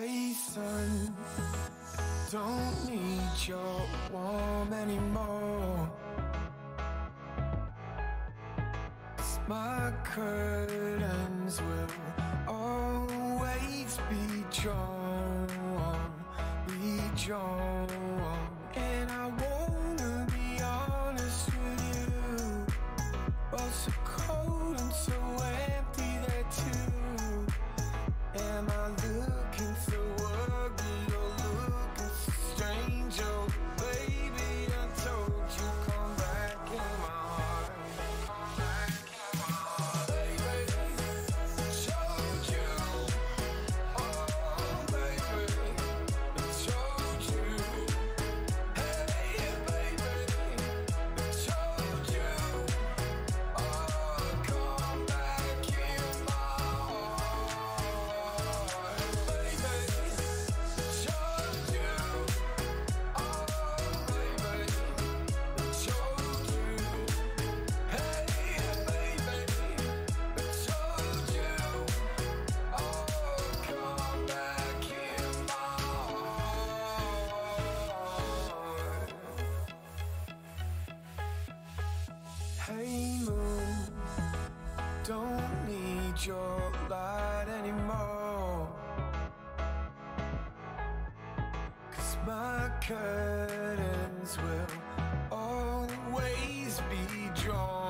Hey sun, don't need your warm anymore. My curtains will always be drawn, be drawn. Hey moon, don't need your light anymore. Cause my curtains will always be drawn.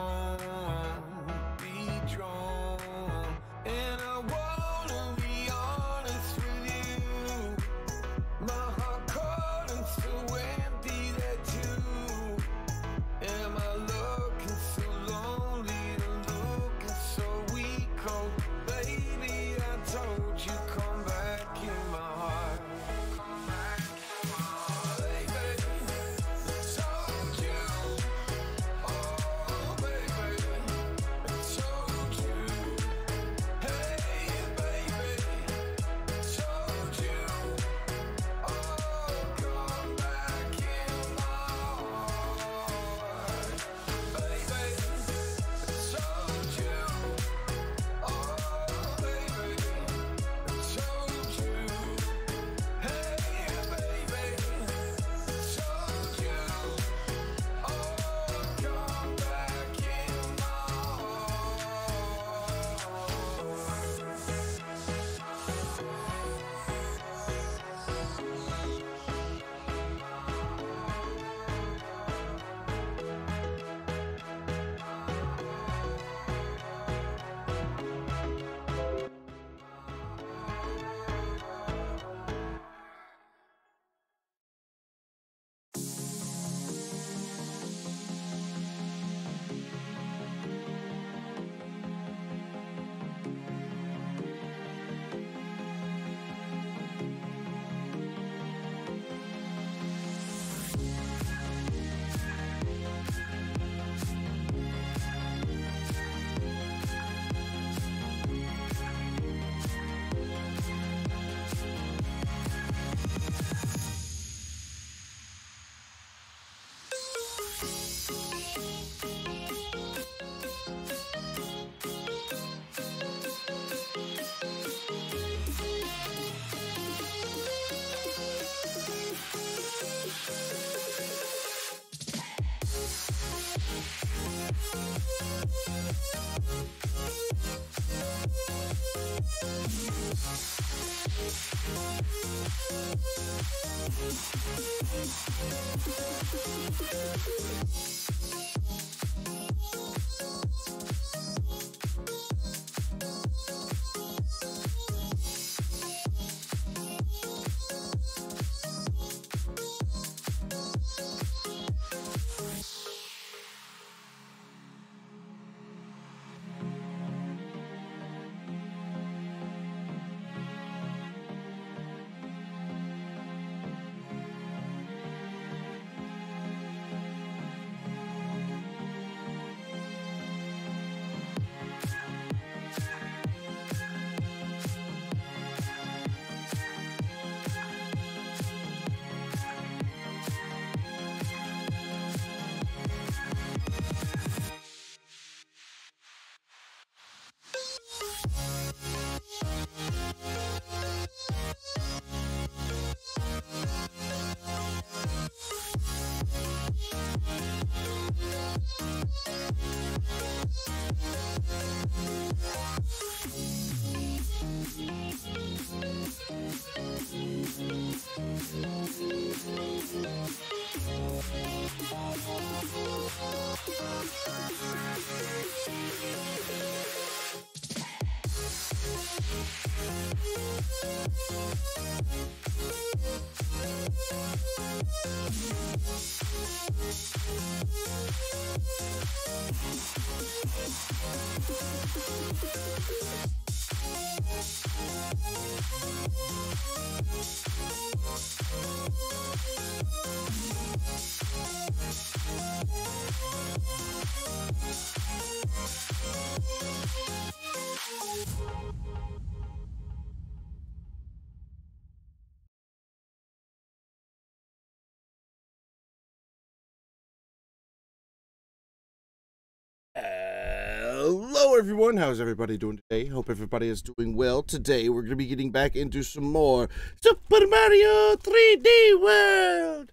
Everyone. How's everybody doing today? Hope everybody is doing well. Today, we're going to be getting back into some more Super Mario 3D World.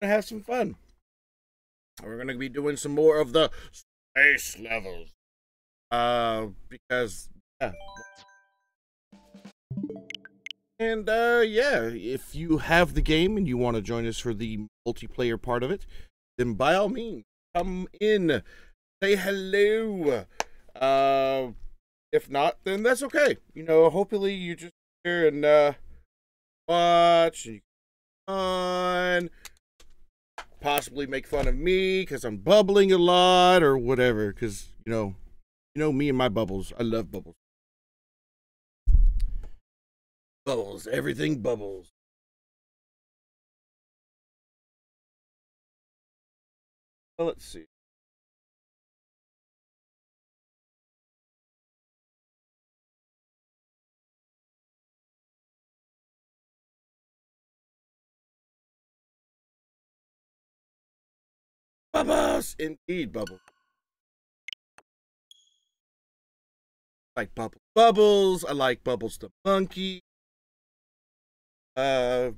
Gonna have some fun. We're going to be doing some more of the space levels. Uh, because, yeah. And, uh, yeah, if you have the game and you want to join us for the multiplayer part of it, then by all means, come in say hello. Uh, if not, then that's okay. You know, hopefully you just here and uh, watch and possibly make fun of me because I'm bubbling a lot or whatever. Because you know, you know me and my bubbles. I love bubbles. Bubbles, everything bubbles. Well, let's see. Bubbles! Indeed, Bubbles. I like Bubbles. Bubbles. I like Bubbles the monkey. Uh,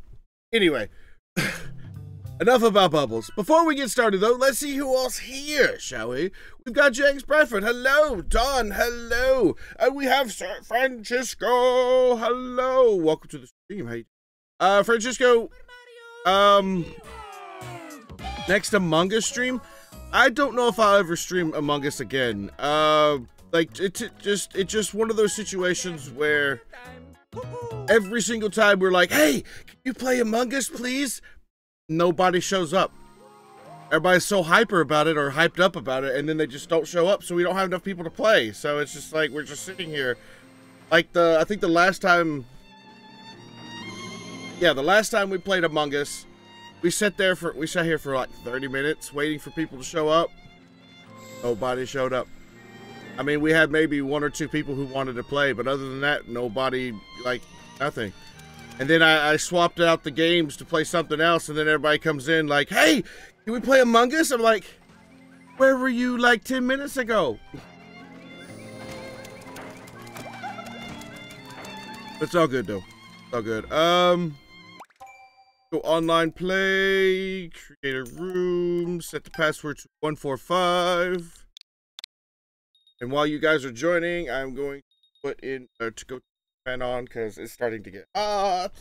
anyway. Enough about Bubbles. Before we get started, though, let's see who else here, shall we? We've got James Bradford. Hello. Don. Hello. And we have Sir Francisco. Hello. Welcome to the stream. Hey, uh, Francisco. Um, next Among Us stream. I don't know if I'll ever stream Among Us again. Uh, like it's it just it's just one of those situations where every single time we're like, "Hey, can you play Among Us, please?" Nobody shows up. Everybody's so hyper about it or hyped up about it, and then they just don't show up, so we don't have enough people to play. So it's just like we're just sitting here. Like the I think the last time, yeah, the last time we played Among Us we sat there for we sat here for like 30 minutes waiting for people to show up. Nobody showed up. I mean, we had maybe one or two people who wanted to play, but other than that, nobody like nothing. And then I, I swapped out the games to play something else, and then everybody comes in like, "Hey, can we play Among Us?" I'm like, "Where were you like 10 minutes ago?" It's all good though. It's all good. Um. Go online play, create a room, set the password to 145. And while you guys are joining, I'm going to put in uh, to go fan on because it's starting to get hot.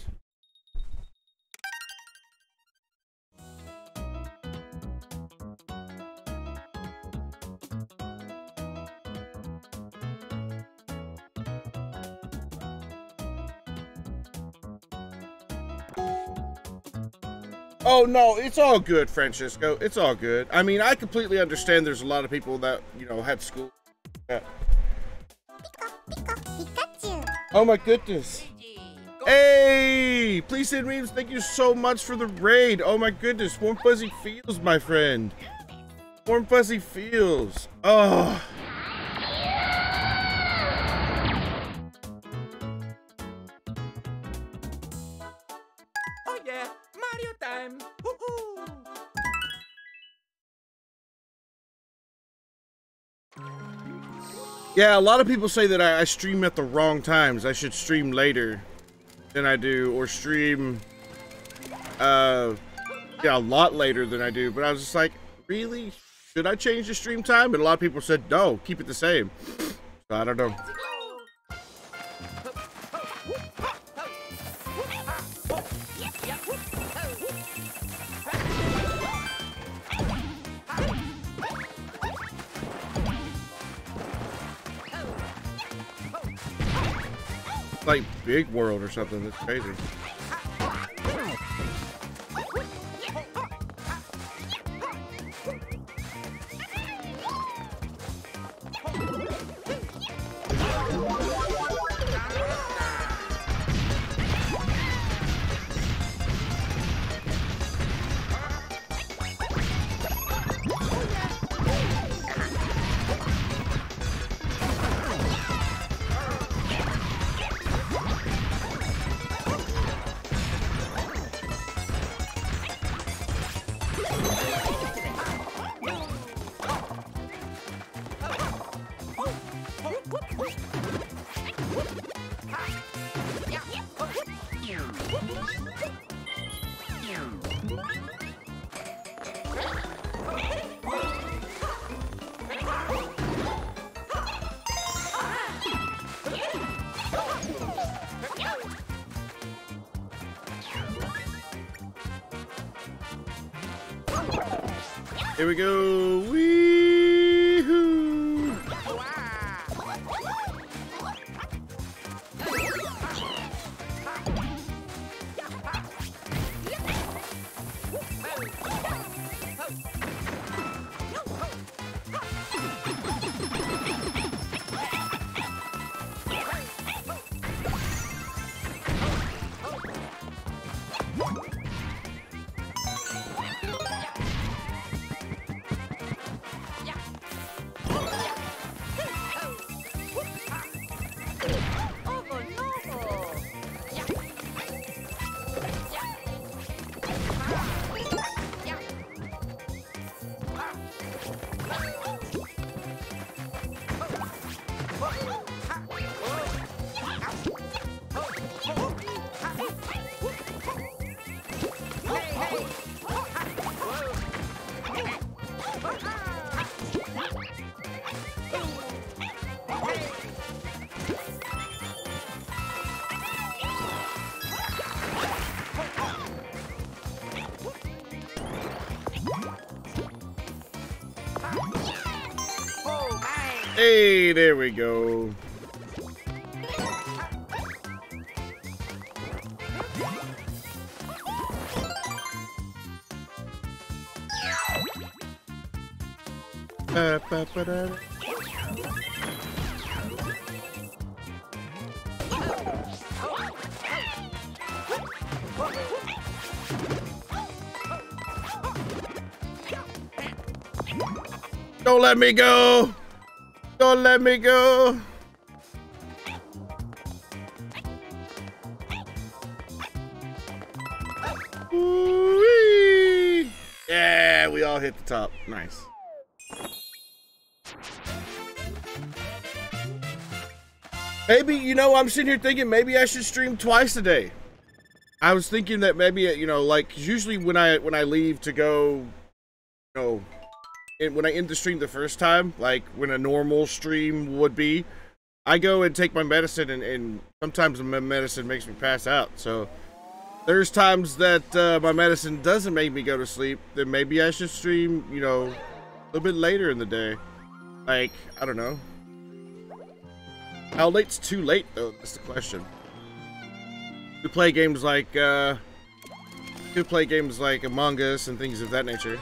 Oh no, it's all good, Francisco. It's all good. I mean, I completely understand. There's a lot of people that you know had school. Yeah. Oh my goodness. Hey, please send memes. Thank you so much for the raid. Oh my goodness, warm fuzzy feels, my friend. Warm fuzzy feels. Oh. Oh Yeah, a lot of people say that I, I stream at the wrong times. I should stream later than I do, or stream, uh, yeah, a lot later than I do. But I was just like, really? Should I change the stream time? And a lot of people said, no, keep it the same. So I don't know. Like Big World or something. That's crazy. We go. There we go. Don't let me go! Let me go! Yeah, we all hit the top. Nice. Maybe, you know, I'm sitting here thinking maybe I should stream twice a day. I was thinking that maybe, you know, like, usually when I when I leave to go, you know, and when I end the stream the first time, like when a normal stream would be, I go and take my medicine, and, and sometimes my medicine makes me pass out. So there's times that uh, my medicine doesn't make me go to sleep. Then maybe I should stream, you know, a little bit later in the day. Like I don't know. How late's too late though? That's the question. We play games like uh, could play games like Among Us and things of that nature.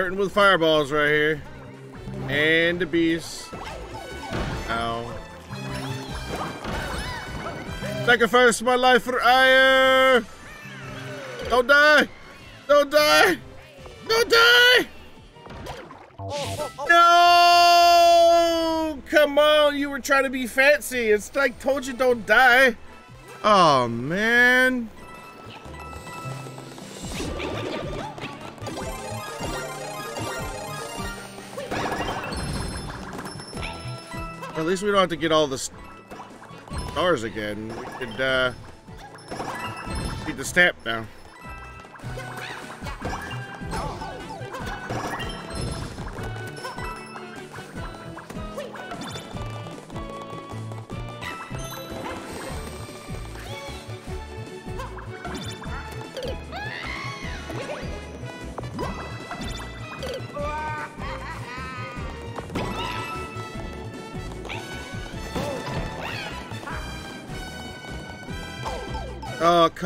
Flirting with fireballs right here. And the beast. Ow. Sacrifice my life for ire! Don't die! Don't die! Don't die! No! Come on, you were trying to be fancy. It's like told you don't die. Oh man. At least we don't have to get all the st- stars again. We could uh the stamp now.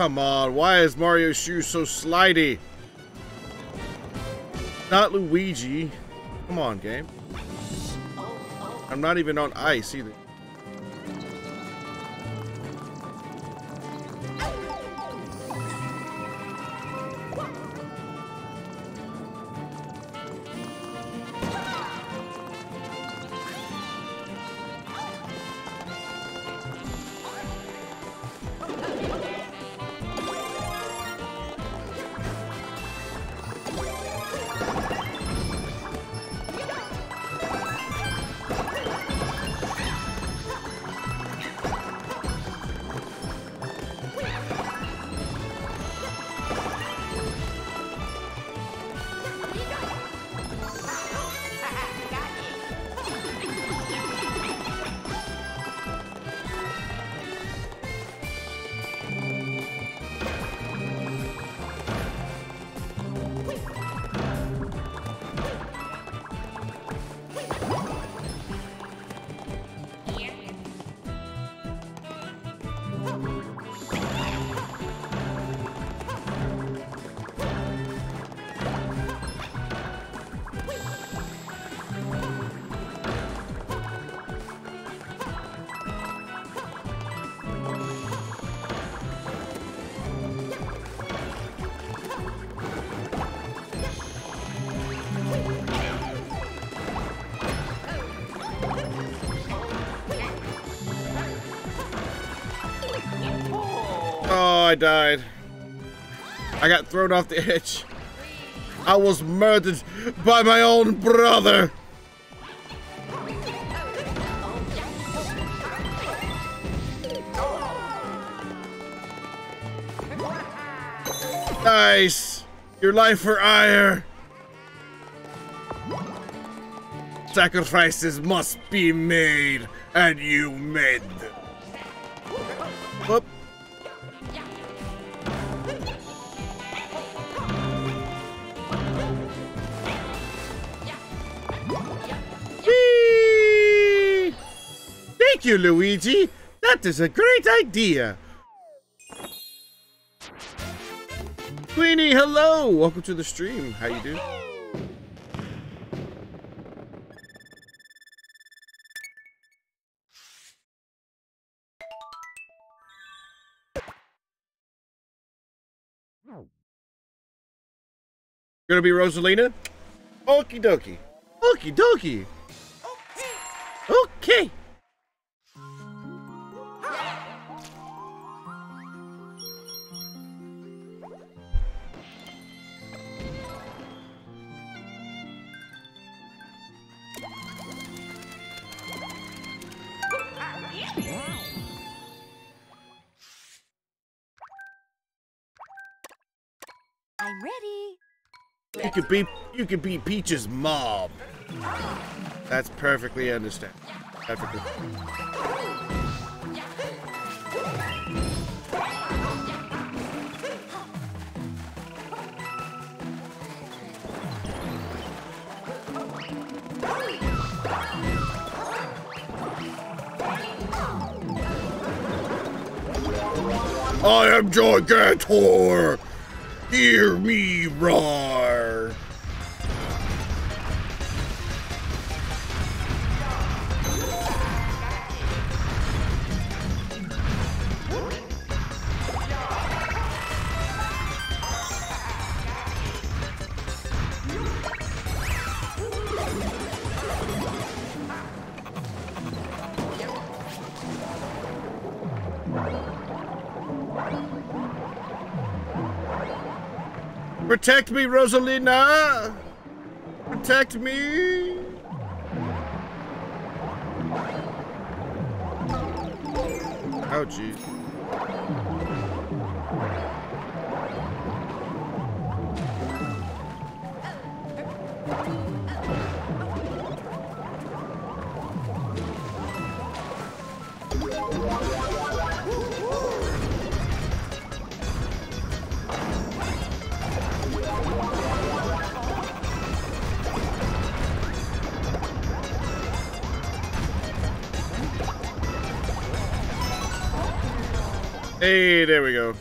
Come on. Why is Mario's shoe so slidey? Not Luigi. Come on, game. I'm not even on ice either. I died. I got thrown off the edge. I was murdered by my own brother. Nice. Your life for ire. Sacrifices must be made, and you made them. You, Luigi. That is a great idea. Queenie, hello. Welcome to the stream. How you doing? Gonna be Rosalina? Okie dokie. Okie dokie. Oh, okay. I'm could be you could be Peach's mom. That's perfectly understand. Perfectly. I am Gigantor! Hear me roar! Protect me, Rosalina! Protect me! Oh, jeez. There we go.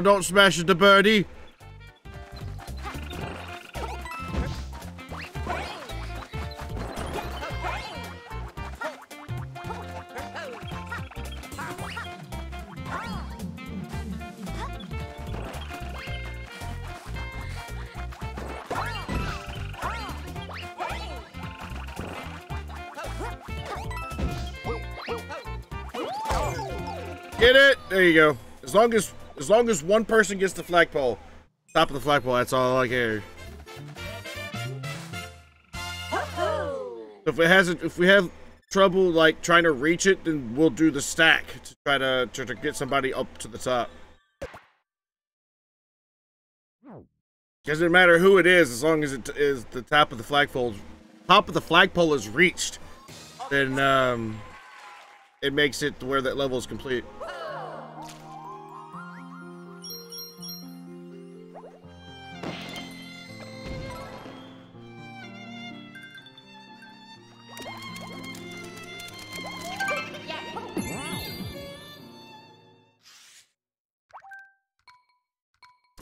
Don't smash the birdie. Get it? There you go. As long as as long as one person gets the flagpole, top of the flagpole, that's all I care. If it hasn't, if we have trouble like trying to reach it, then we'll do the stack to try to to, to get somebody up to the top. Doesn't matter who it is, as long as it is the top of the flagpole, top of the flagpole is reached, then um, it makes it where that level is complete.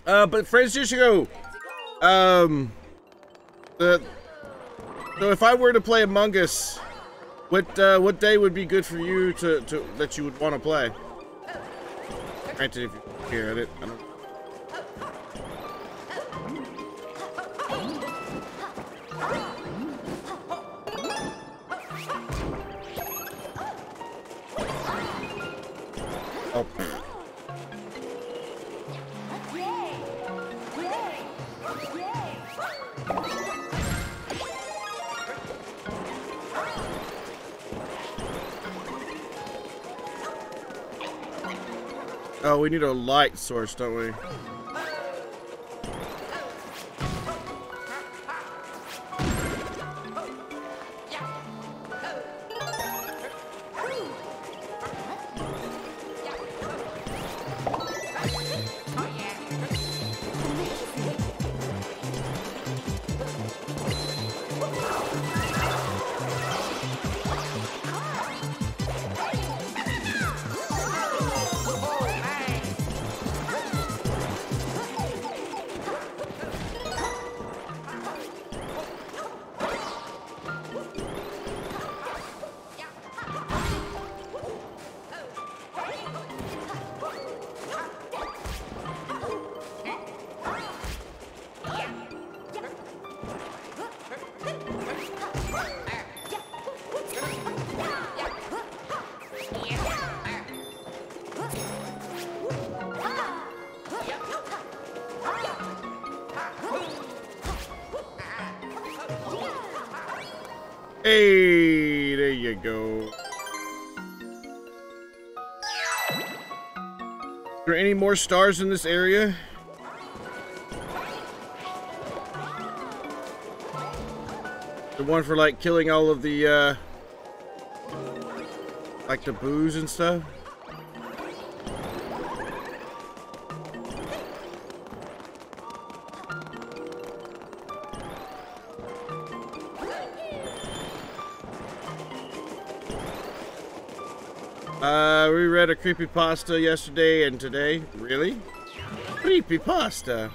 Uh, but Francisco, um, the so if I were to play Among Us, what uh, what day would be good for you to, to that you would want to play? Granted, if you're here at it, I don't. We need a light source, don't we? Are there any more stars in this area? The one for like killing all of the uh like the Boos and stuff? Read a creepy pasta yesterday and today. Really? Creepy pasta.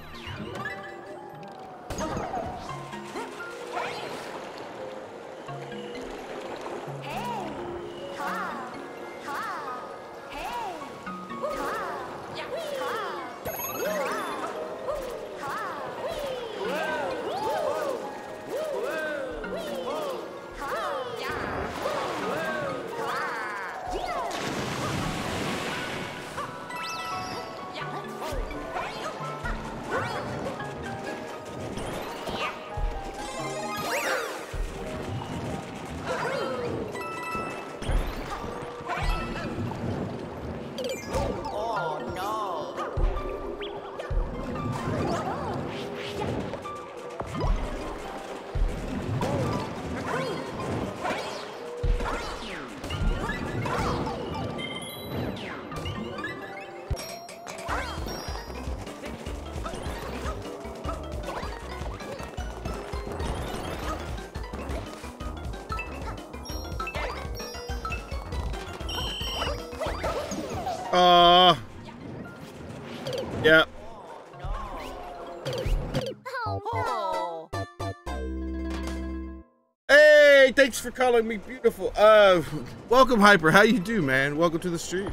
For calling me beautiful. Uh, welcome, Hyper. How you do, man? Welcome to the stream.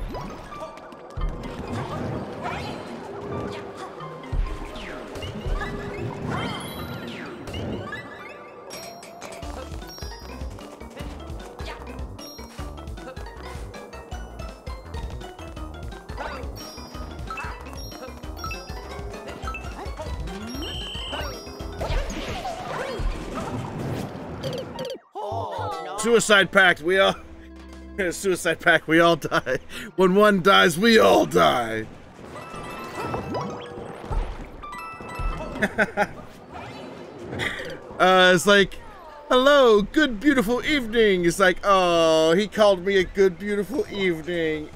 Suicide Pact. We all. Suicide Pact. We all die. When one dies, we all die. uh, it's like, hello, good beautiful evening. It's like, oh, he called me a good beautiful evening.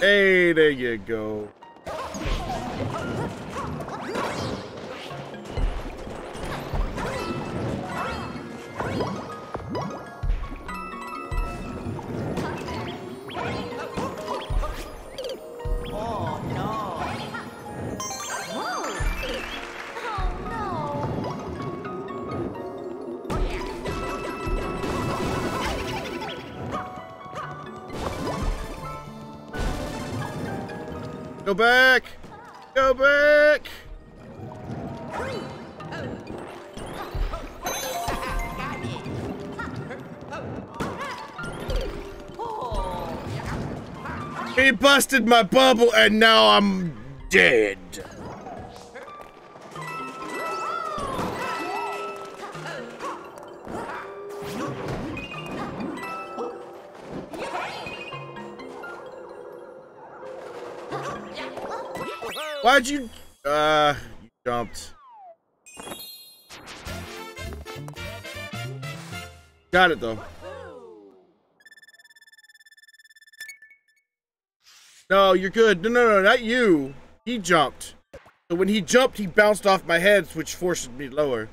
Hey, there you go. Go back! Go back! He busted my bubble and now I'm dead. Why'd you... Uh, you jumped. Got it, though. No, you're good. No, no, no, not you. He jumped. So when he jumped, he bounced off my head, which forced me lower.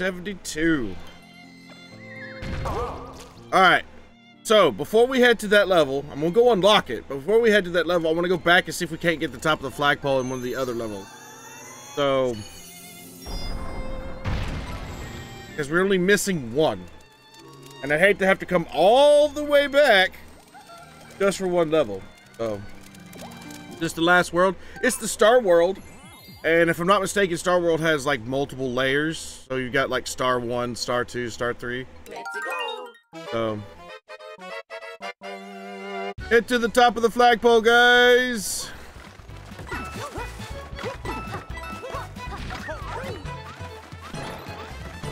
72. Alright. So, before we head to that level, I'm gonna go unlock it. But before we head to that level, I want to go back and see if we can't get the top of the flagpole in one of the other levels. So... Because we're only missing one. And I hate to have to come all the way back just for one level. So... Just the last world. It's the Star World. And if I'm not mistaken, Star World has like multiple layers. So you've got like Star 1, Star 2, Star 3. Let's go! So Get to the top of the flagpole, guys!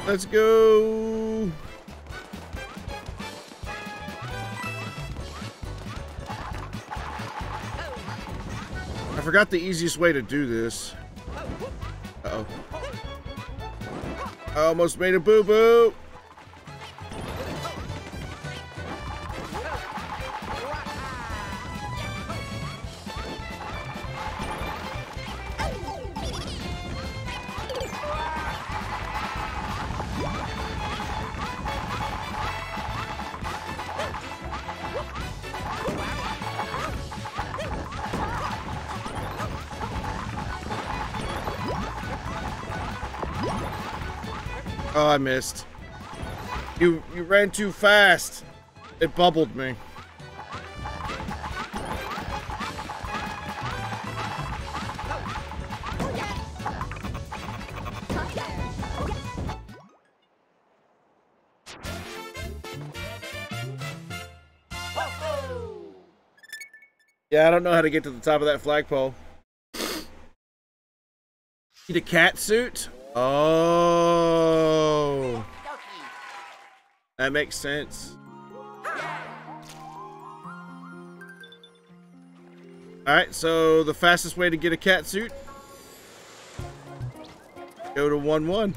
Let's go! I forgot the easiest way to do this. Uh-oh. I almost made a boo-boo! I missed. You you ran too fast. It bubbled me. Yeah, I don't know how to get to the top of that flagpole. Need a cat suit? Oh, that makes sense. Alright, so the fastest way to get a cat suit? Go to one 1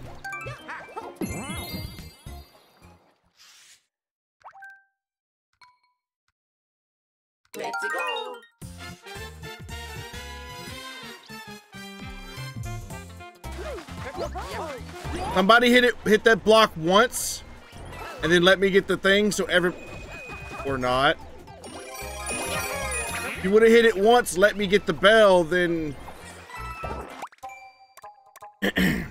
Somebody hit it hit that block once and then let me get the thing so every or not. If you would have hit it once, let me get the bell, then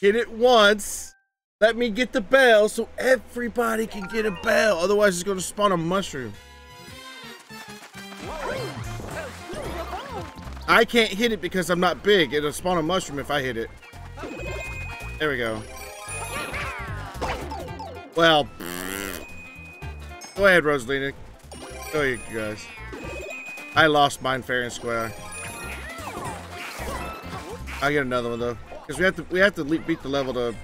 hit it once. Let me get the bell so everybody can get a bell. Otherwise, it's going to spawn a mushroom. I can't hit it because I'm not big. It'll spawn a mushroom if I hit it. There we go. Well, go ahead, Rosalina. Go you guys. I lost mine fair and square. I'll get another one though, because we have to we have to beat the level to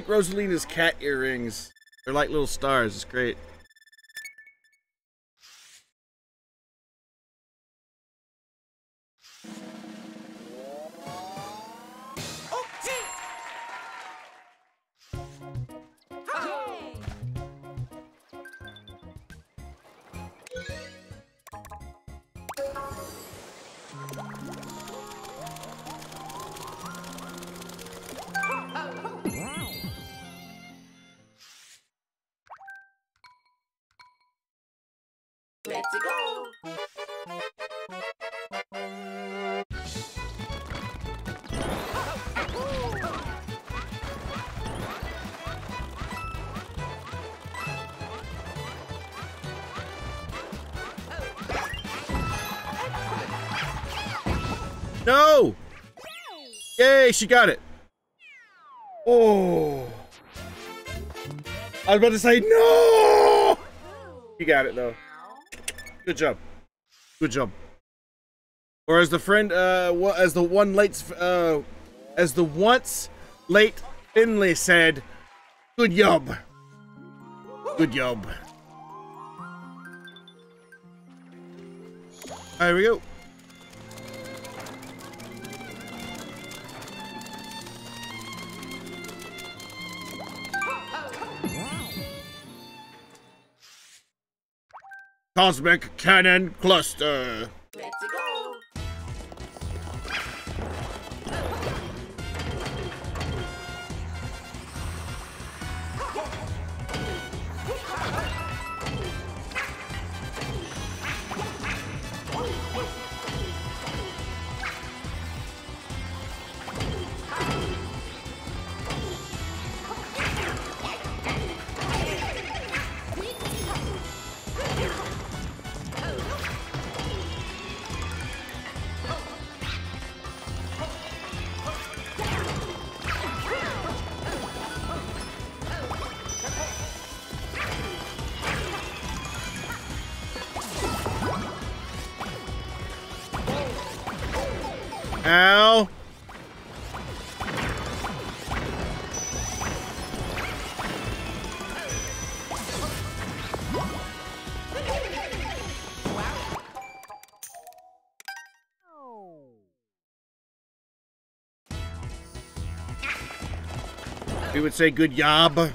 like Rosalina's cat earrings. They're like little stars. It's great. Yay, she got it. Oh. I was about to say no! You got it though. Good job. Good job. Or as the friend, uh, as the one late, uh, as the once late Finley said, good job. Good job. There we go. Cosmic Cannon Cluster. We would say good job.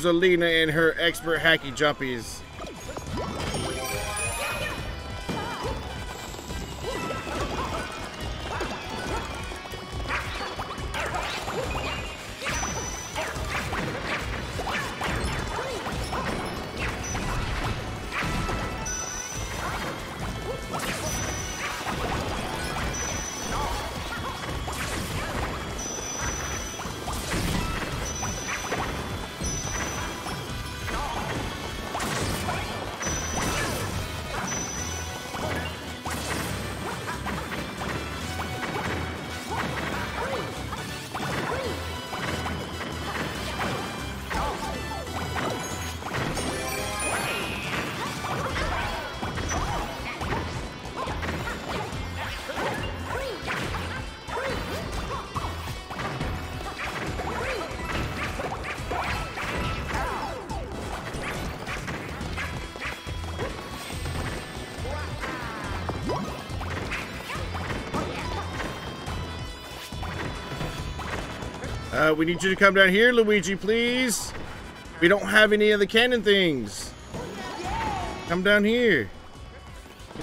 Rosalina and her expert hacky jumpies. Uh, we need you to come down here, Luigi, please. We don't have any of the cannon things. Come down here.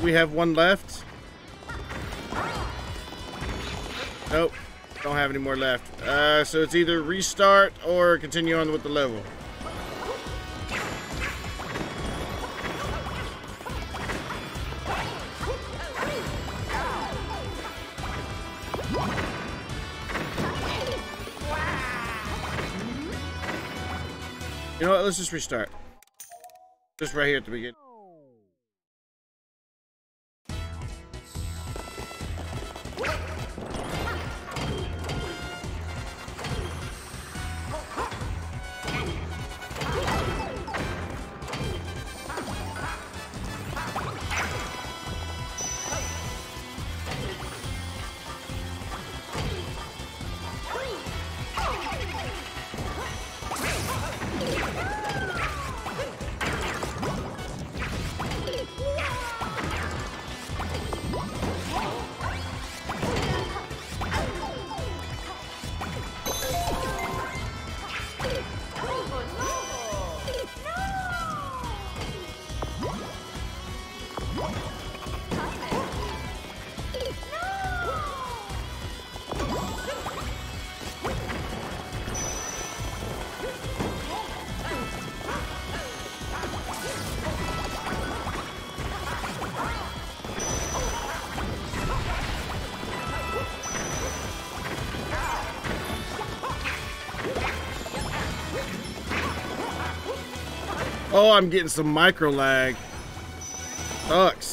We have one left. Nope. Don't have any more left. Uh, so it's either restart or continue on with the level. Let's just restart. Just right here at the beginning. Oh, I'm getting some micro lag. Sucks.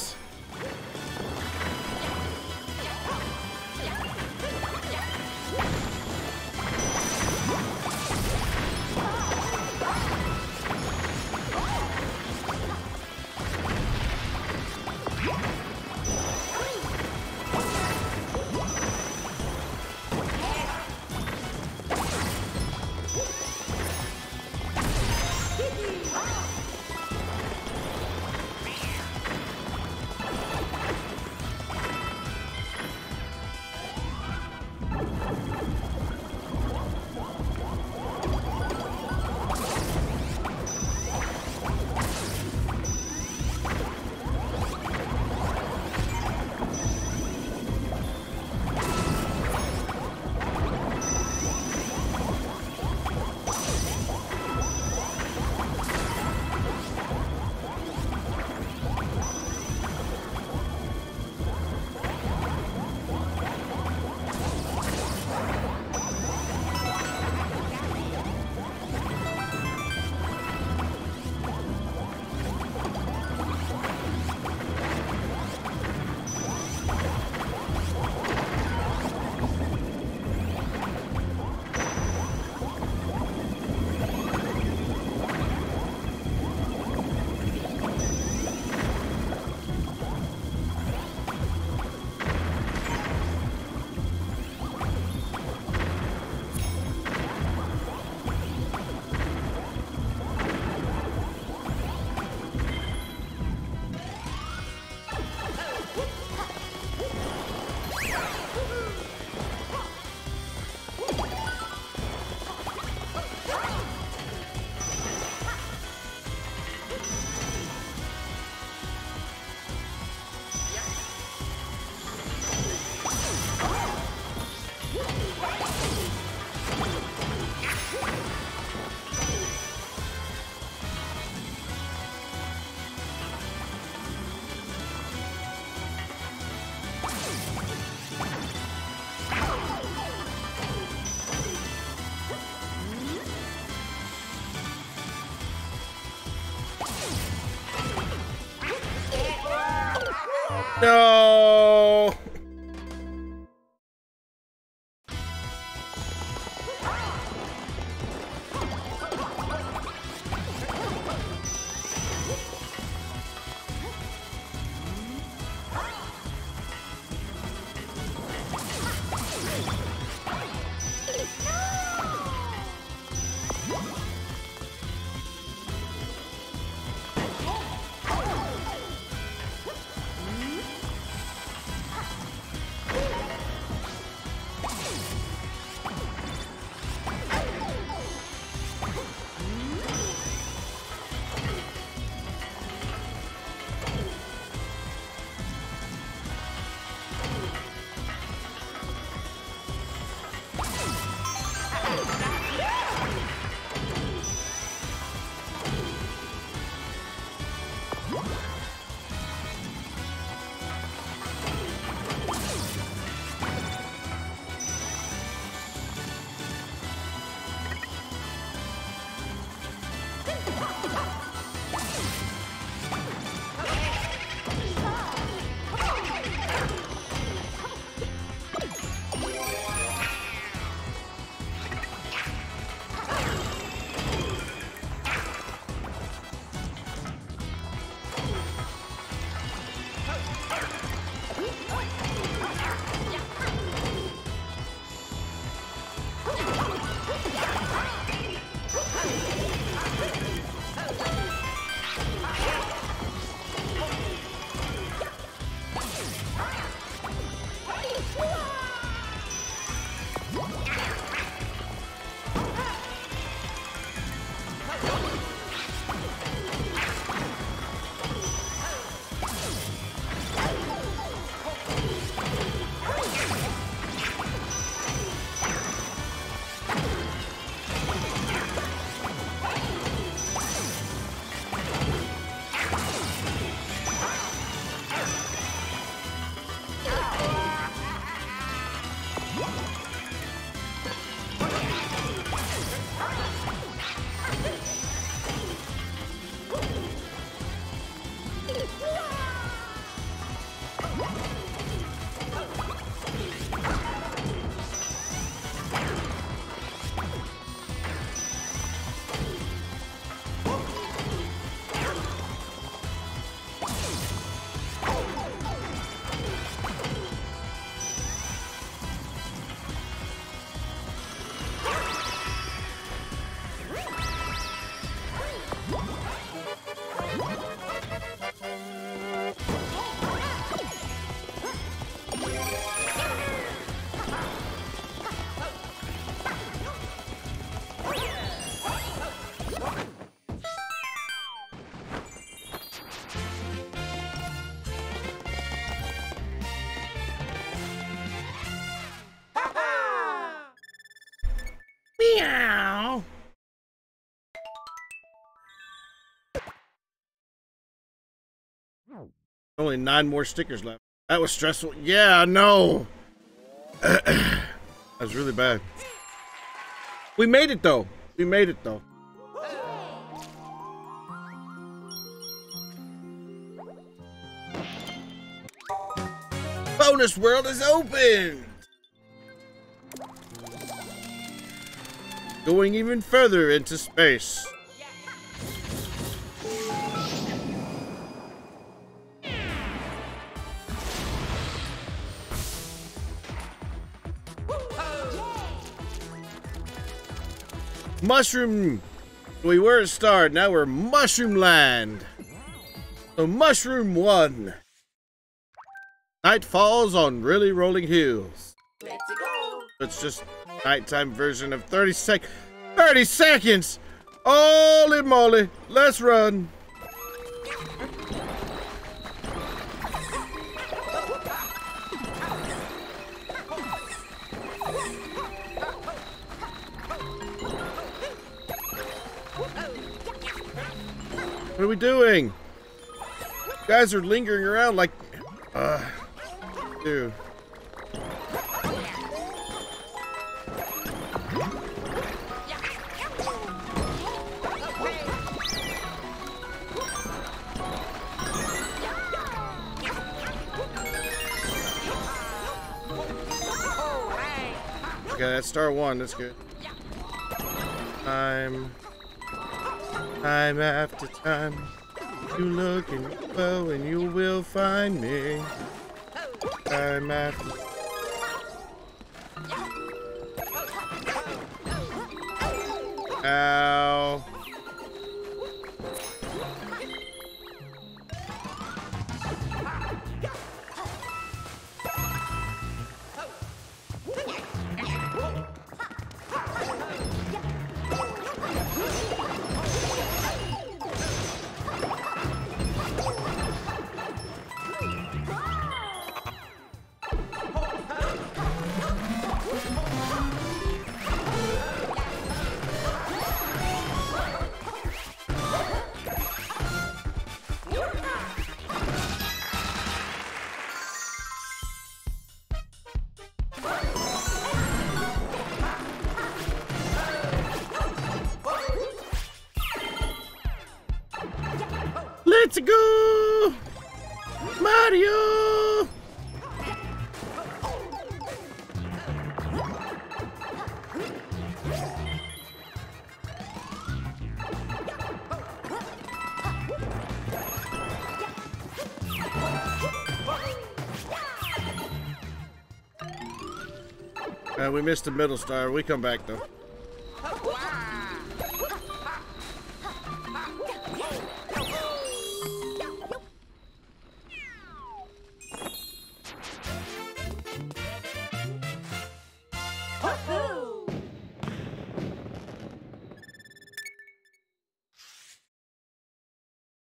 Only nine more stickers left. That was stressful. Yeah, I know. that was really bad. We made it though. We made it though. Bonus world is open. Going even further into space. Mushroom. We were at Star, now we're Mushroom Land. So Mushroom 1. Night falls on really rolling hills. Let's go. It's just nighttime version of 30 sec 30 seconds! Holy moly! Let's run! doing? You guys are lingering around like... Uh, dude. Okay, that's star one. That's good. I'm... Time after time. You look and you go and you will find me. Time after. Ow. Missed the middle star. We come back though.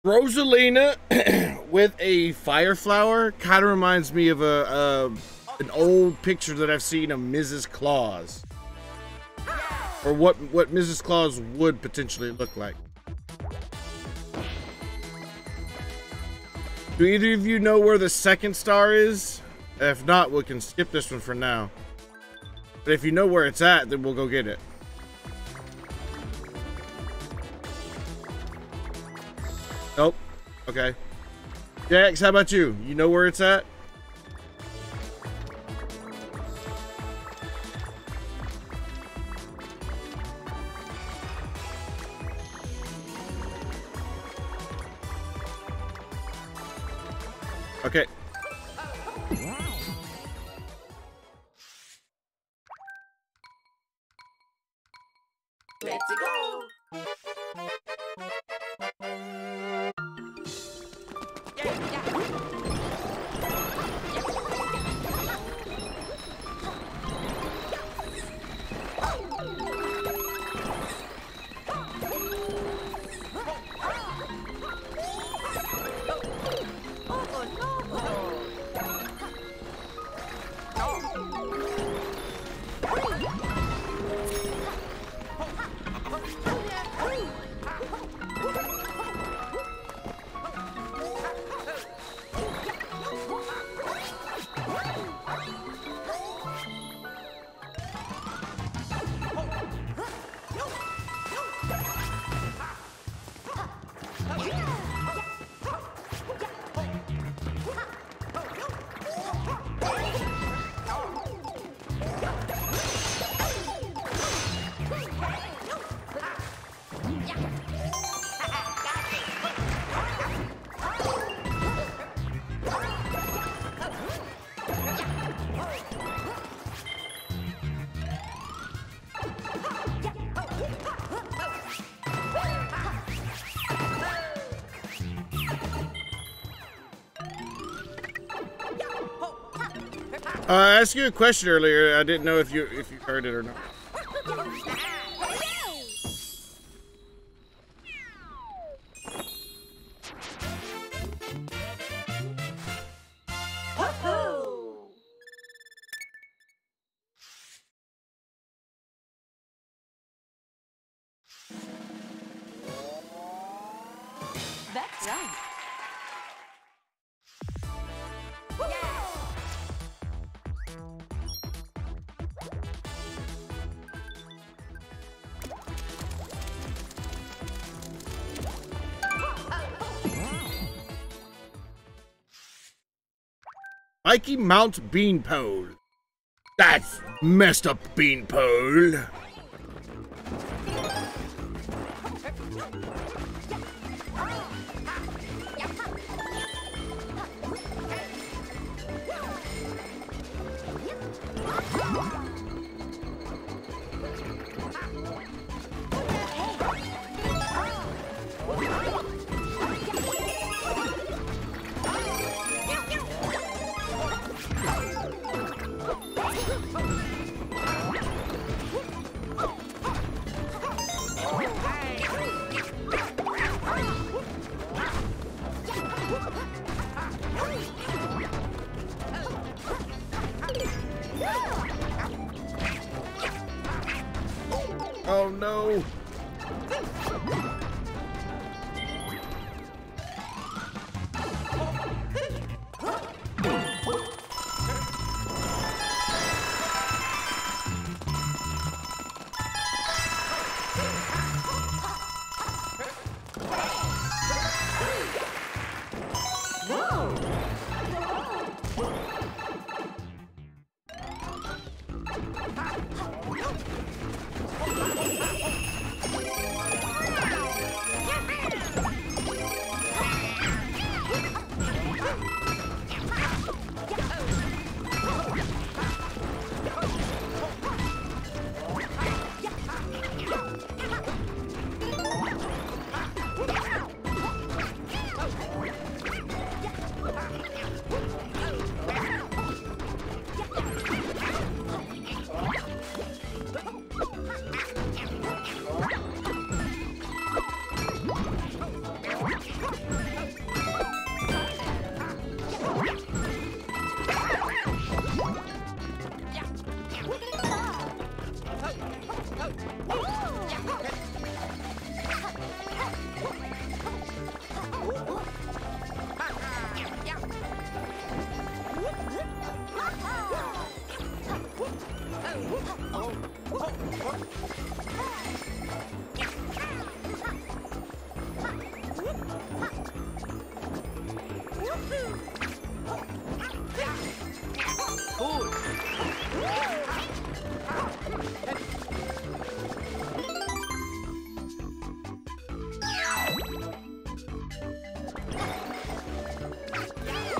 Rosalina with a fire flower kind of reminds me of a, a an old picture that I've seen of Mrs. Claus, or what what Mrs. Claus would potentially look like. Do either of you know where the second star is? If not, we can skip this one for now. But if you know where it's at, then we'll go get it. Nope. Okay. Jax, how about you? You know where it's at? Uh, I asked you a question earlier. I didn't know if you if you heard it or not. Mikey Mount Beanpole. That's messed up, Beanpole.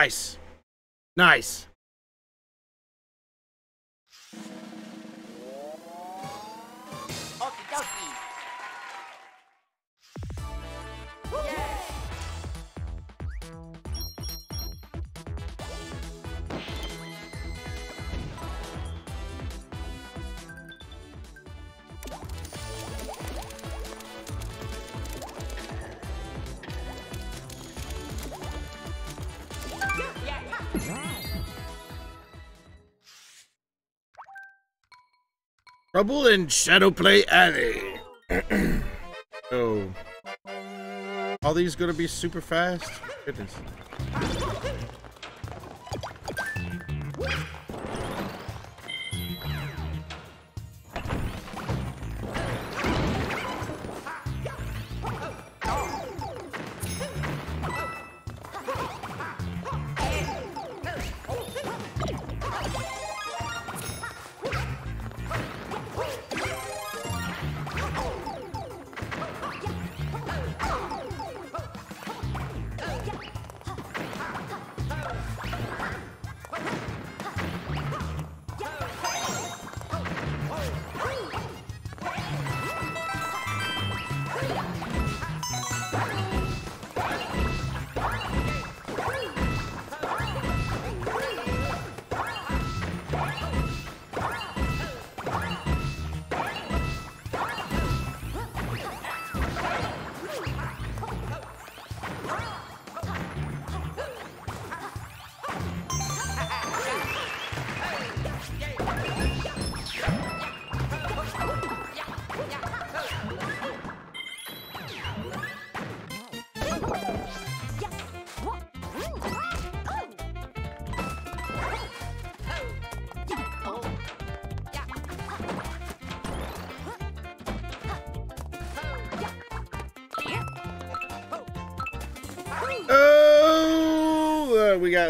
Nice. Nice. Trouble in Shadowplay Alley. oh. Are these gonna be super fast? Goodness.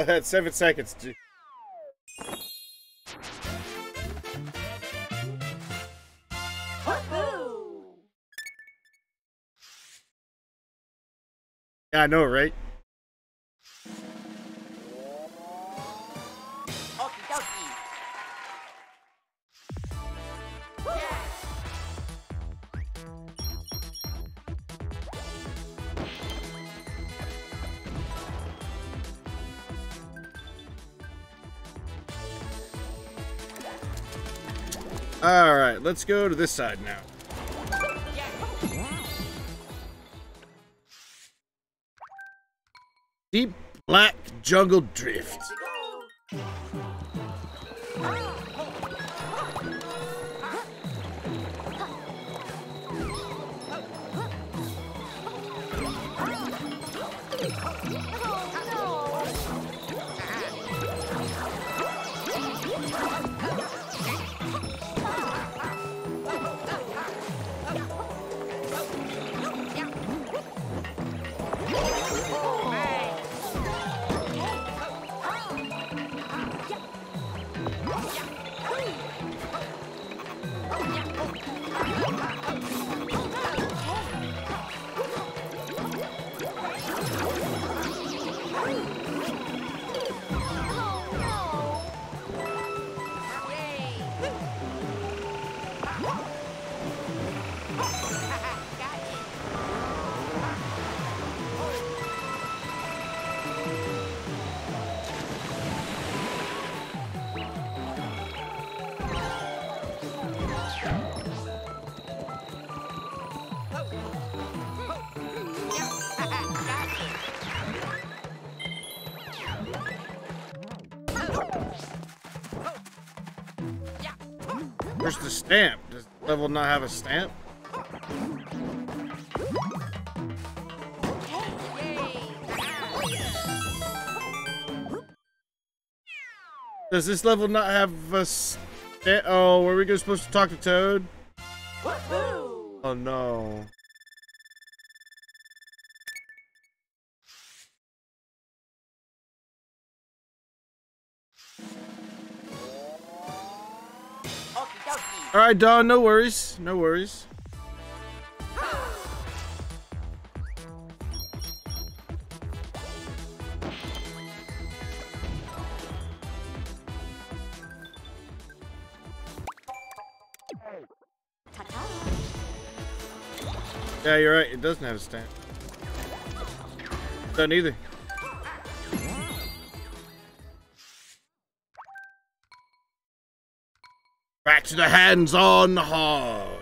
We got that seven seconds. Yeah, I know, right? Let's go to this side now. Deep black jungle drift. Stamp? Does level not have a stamp? Does this level not have a stamp? Oh, were we supposed to talk to Toad? Oh no. All right, Don. No worries. No worries. Yeah, you're right. It doesn't have a stamp. Doesn't either. The Hands-On Hall.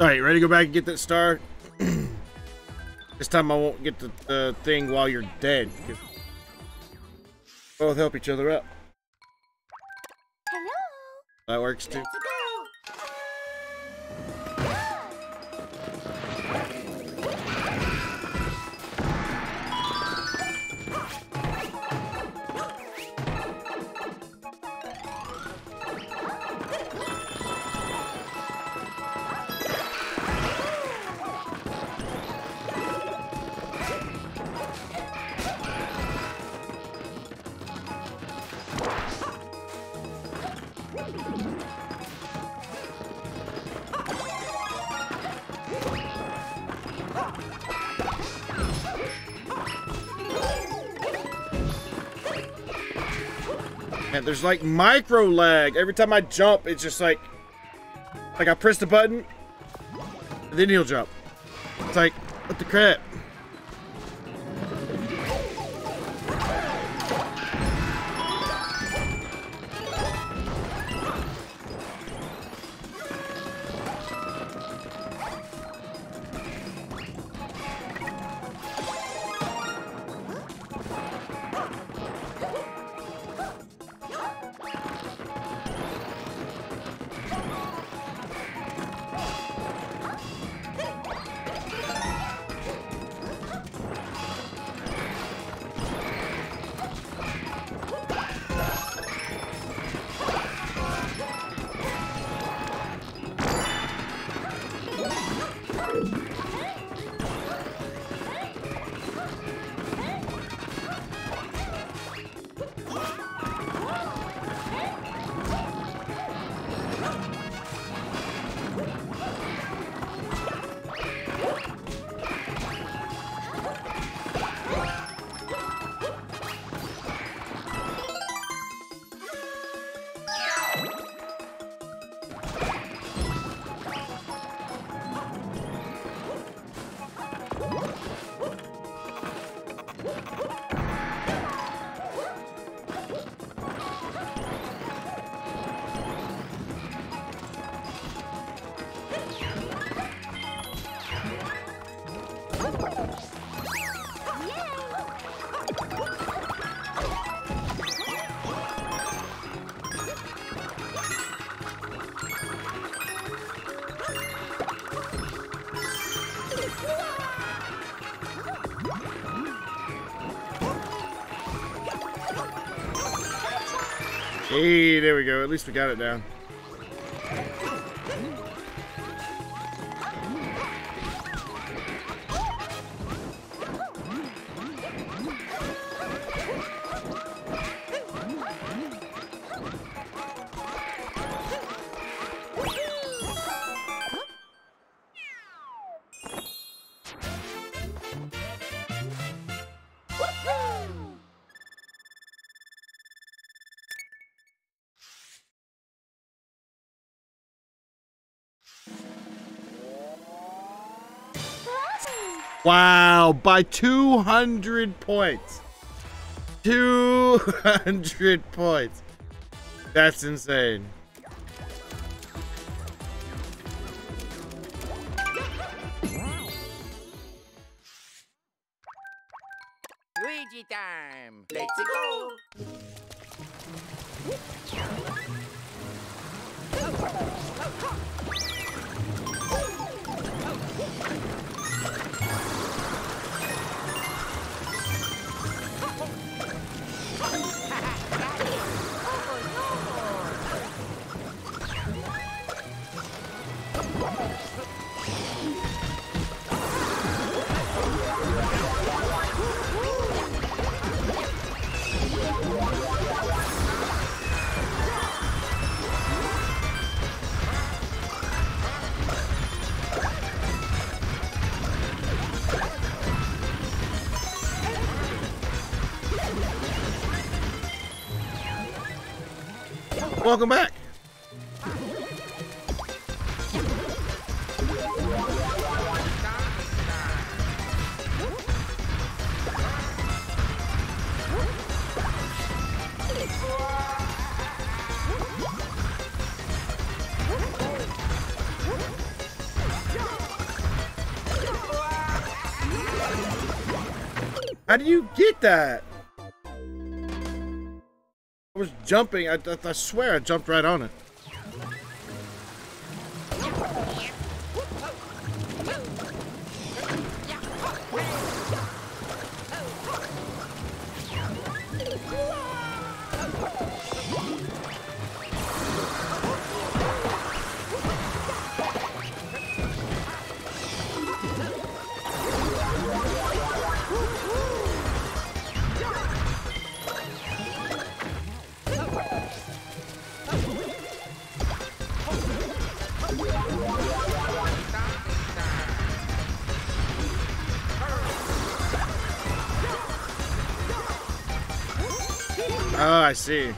All right, ready to go back and get that star? this time I won't get the, the thing while you're dead. Both help each other up. Hello. That works too. There's like micro lag. Every time I jump, it's just like, like I press the button, then he'll jump. It's like, what the crap? Hey, there we go. At least we got it down. By 200 points. 200 points. That's insane. Welcome back. How do you get that? Jumping. I, I, I swear I jumped right on it. See.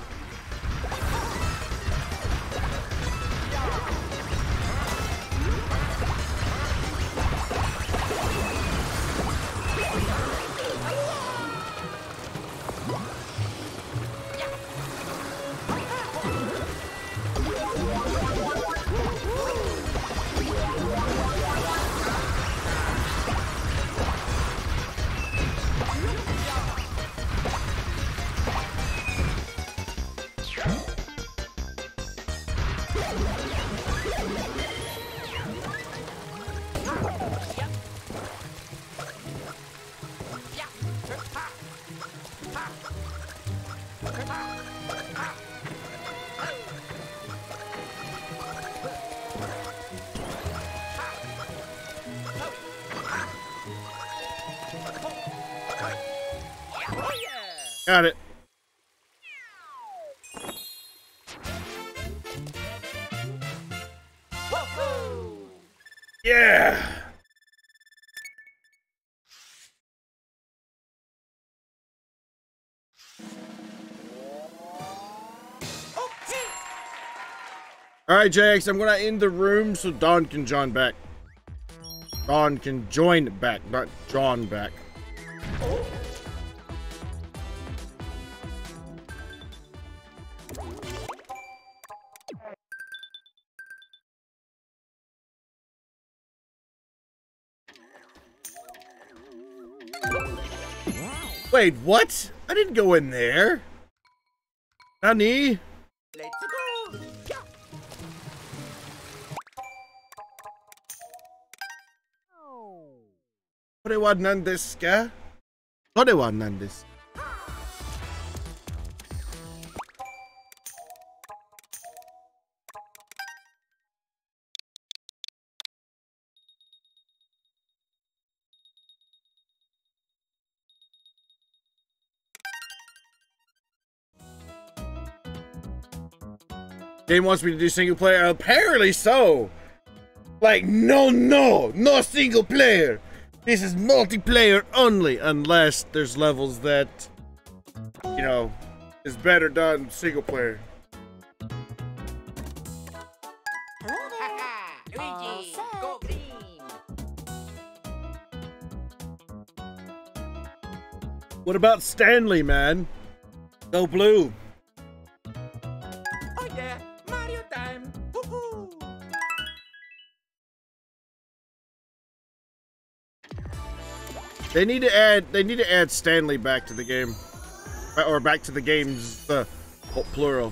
All right, JX, I'm gonna end the room so Don can join back. Don can join back, not John back. Wait, what? I didn't go in there. Nani? は何ですかそれは何です？Game wants me to do single player. Apparently so. Like, no, no, no single player. This is multiplayer only, unless there's levels that, you know, is better done single player. What about Stanley, man? Go blue. They need to add. They need to add Stanley back to the game, or back to the games. Uh, plural.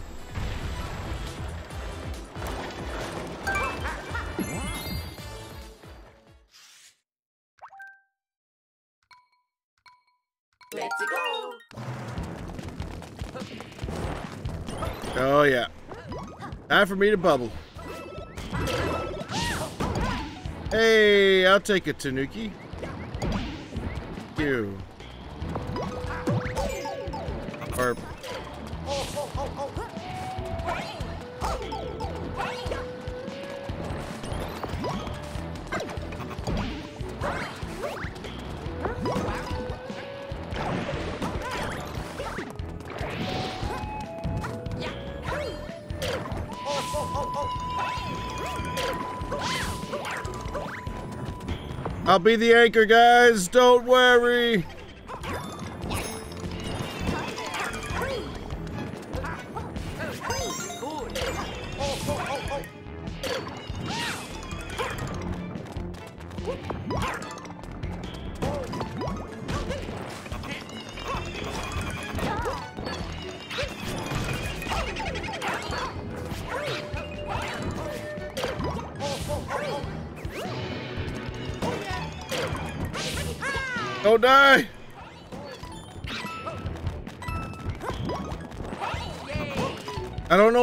Let's go. Oh yeah. Time for me to bubble. Hey, I'll take a Tanuki. You. Or I'll be the anchor, guys. Don't worry.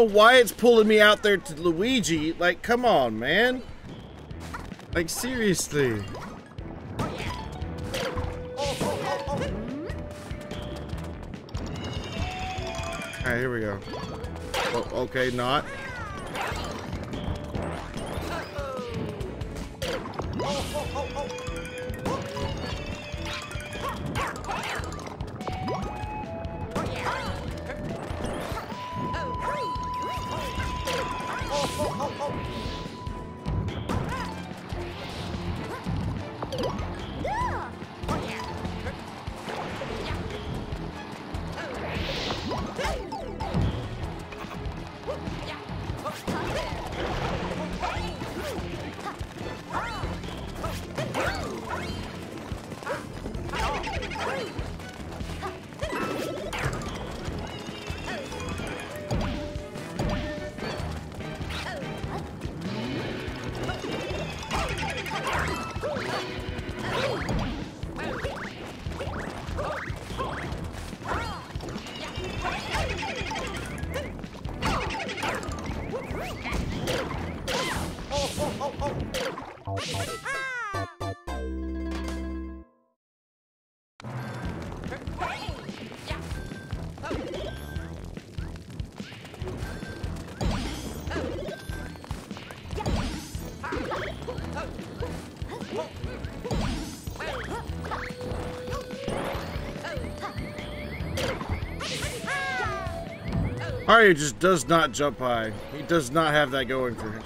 Know why it's pulling me out there to Luigi. Like, come on, man. Like, seriously. Alright, here we go. Oh, okay, not. Mario just does not jump high. He does not have that going for him.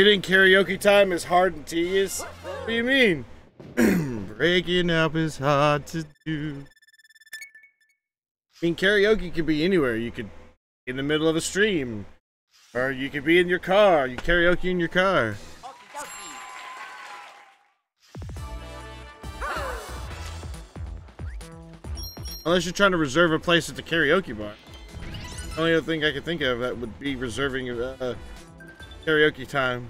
Getting karaoke time is hard and tedious. What do you mean? Breaking up is hard to do. I mean, karaoke could be anywhere. You could in the middle of a stream, or you could be in your car. You karaoke in your car. Unless you're trying to reserve a place at the karaoke bar. The only other thing I could think of that would be reserving uh, karaoke time.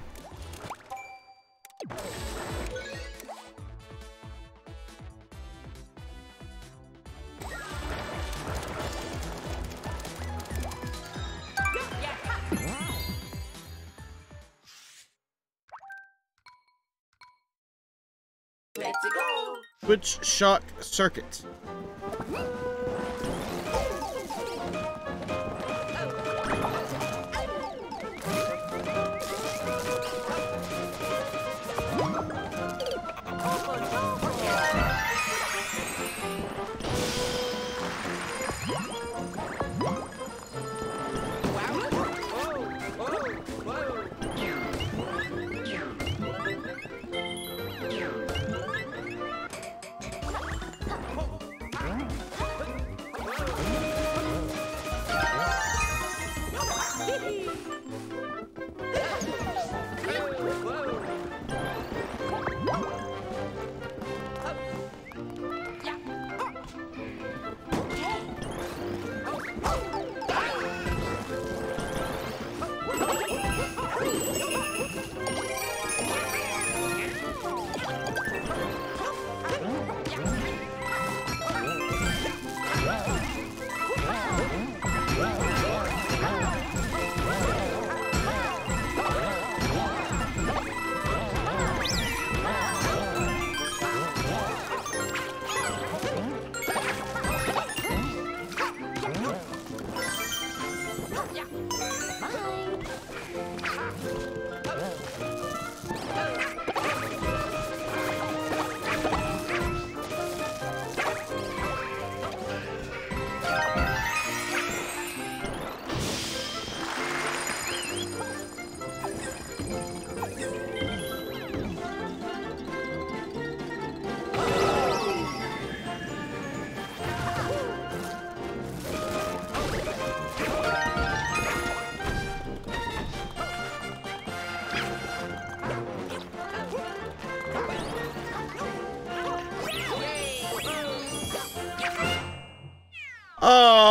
Let's go. Switch shock circuit.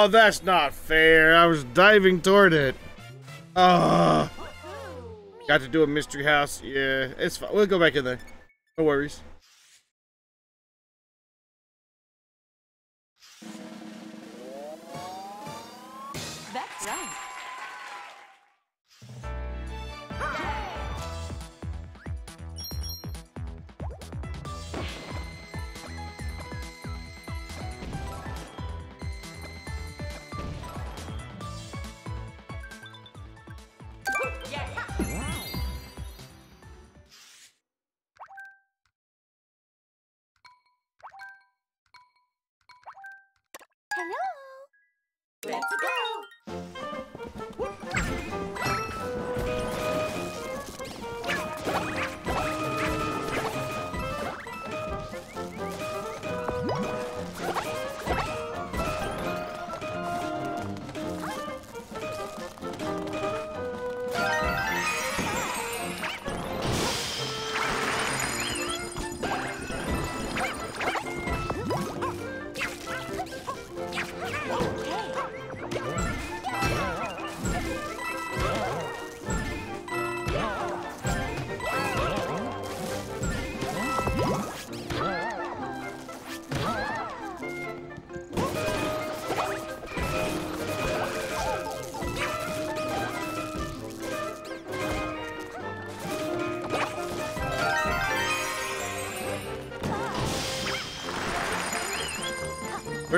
That's not fair. I was diving toward it. Oh. Got to do a mystery house. Yeah, it's fine. We'll go back in there. No worries.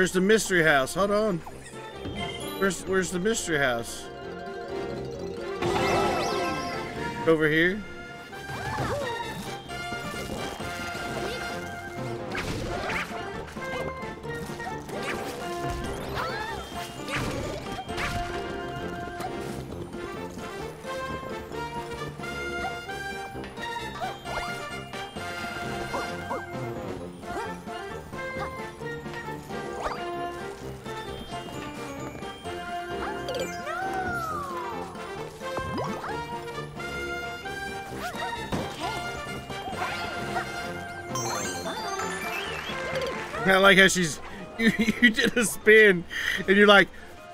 Where's the mystery house? Hold on. Where's Where's the mystery house? Over here. Like how she's you, you did a spin and you're like,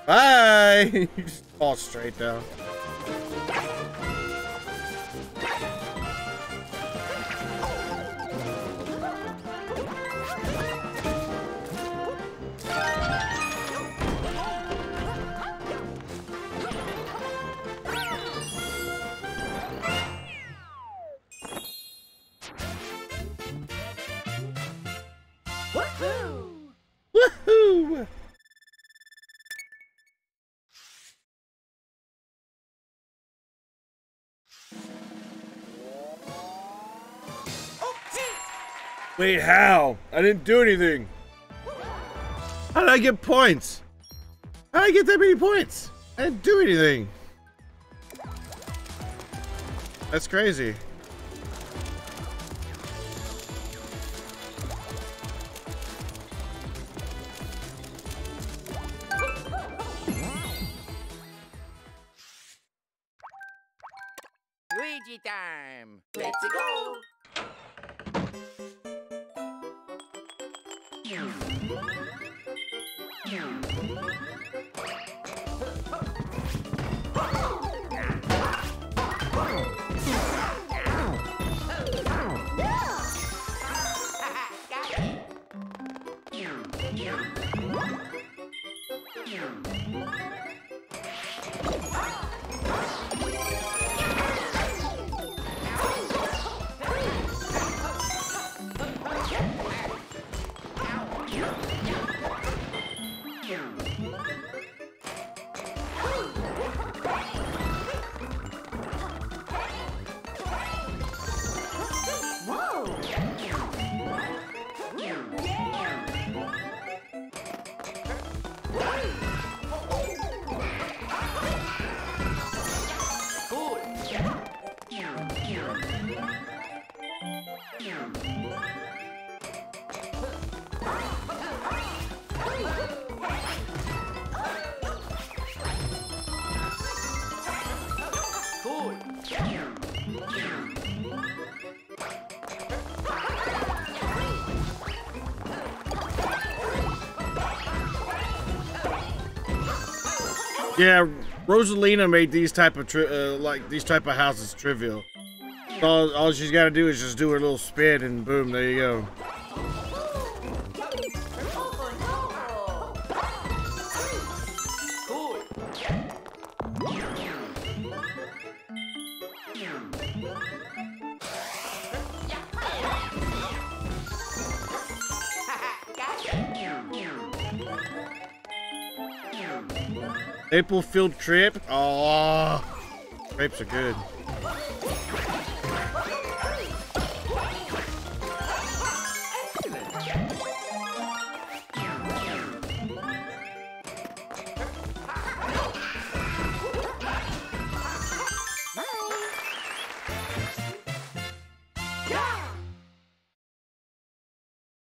bye. you just fall straight down. Wait, how? I didn't do anything. How did I get points? How did I get that many points? I didn't do anything. That's crazy. Yeah, Rosalina made these type of uh, like these type of houses trivial. All, all she's got to do is just do her little spin, and boom, there you go. Maple Field Trip. Oh, grapes are good.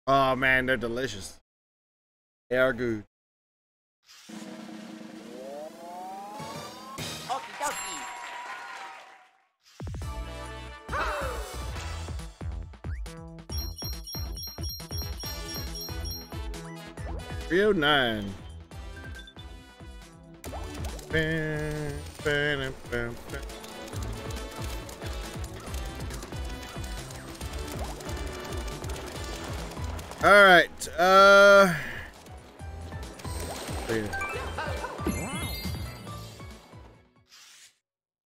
Oh man, they're delicious. They are good. All right. Uh.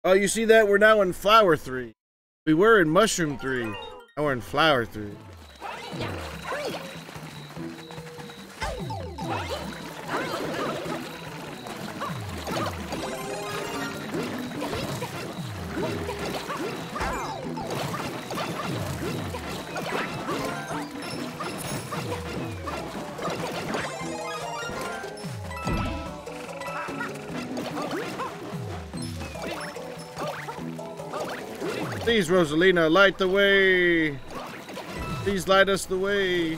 Oh, you see that? We're now in Flower 3. We were in Mushroom 3. Now we're in Flower 3. Please, Rosalina, light the way. Please light us the way.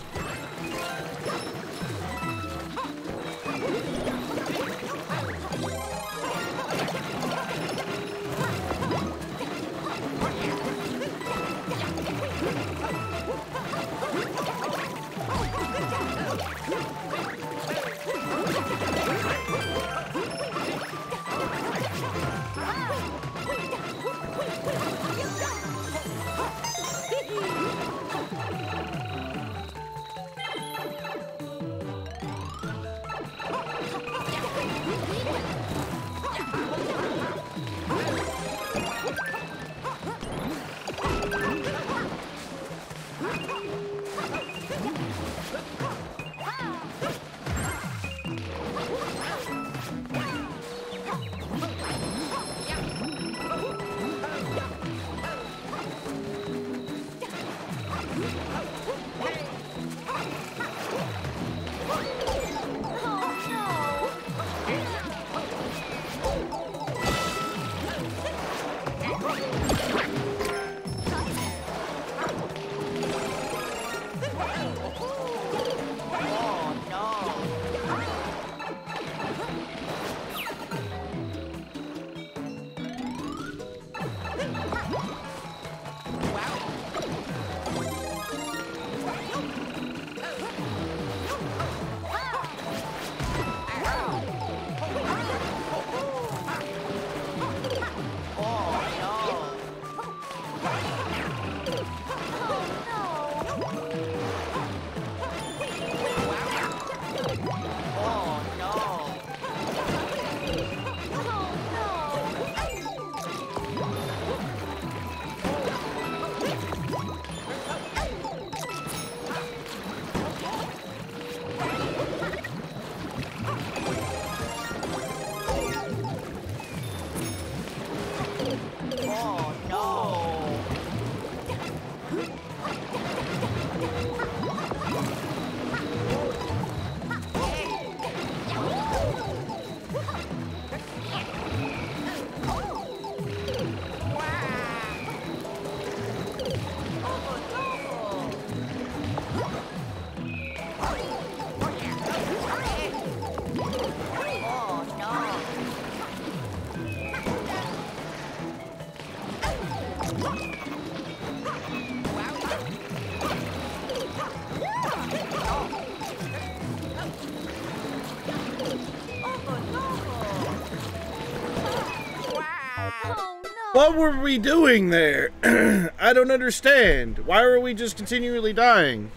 What were we doing there? I don't understand. Why were we just continually dying?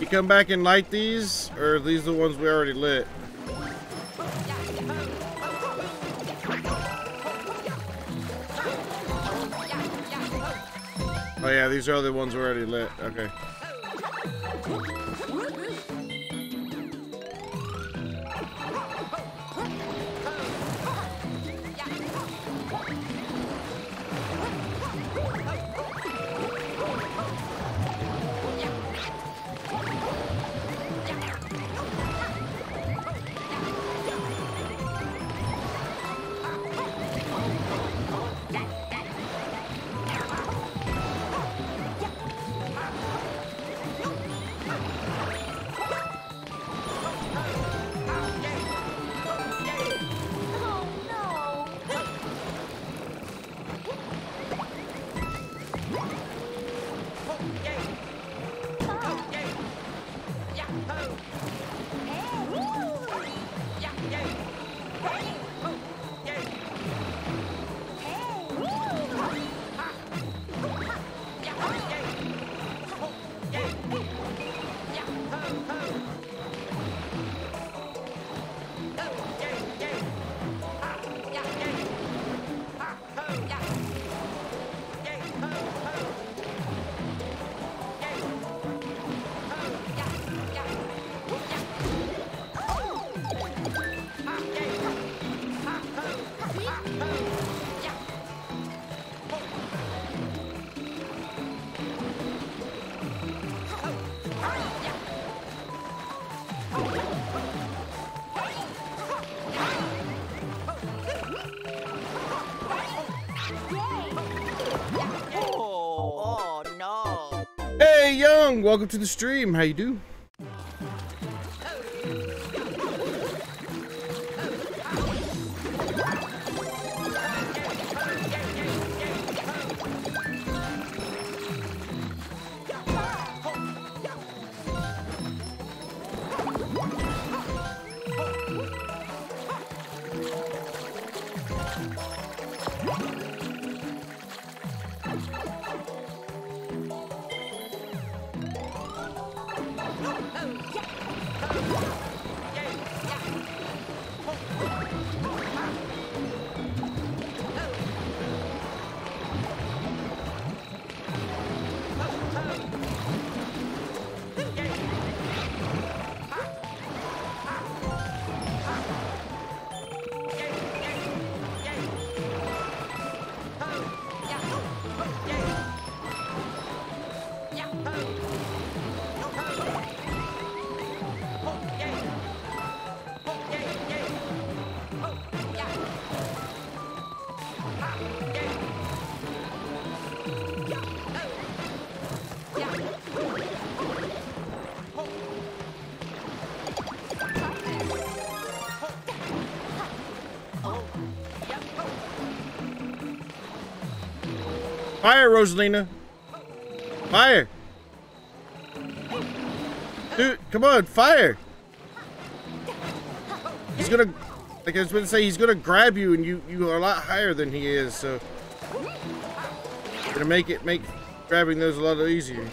You come back and light these, or are these the ones we already lit? Oh yeah, these are the ones already lit. Okay. Welcome to the stream. How you do? Fire, Rosalina. Fire. Dude, come on, fire. He's gonna, like I was to say, he's gonna grab you, and you you are a lot higher than he is, so gonna make it make grabbing those a lot easier.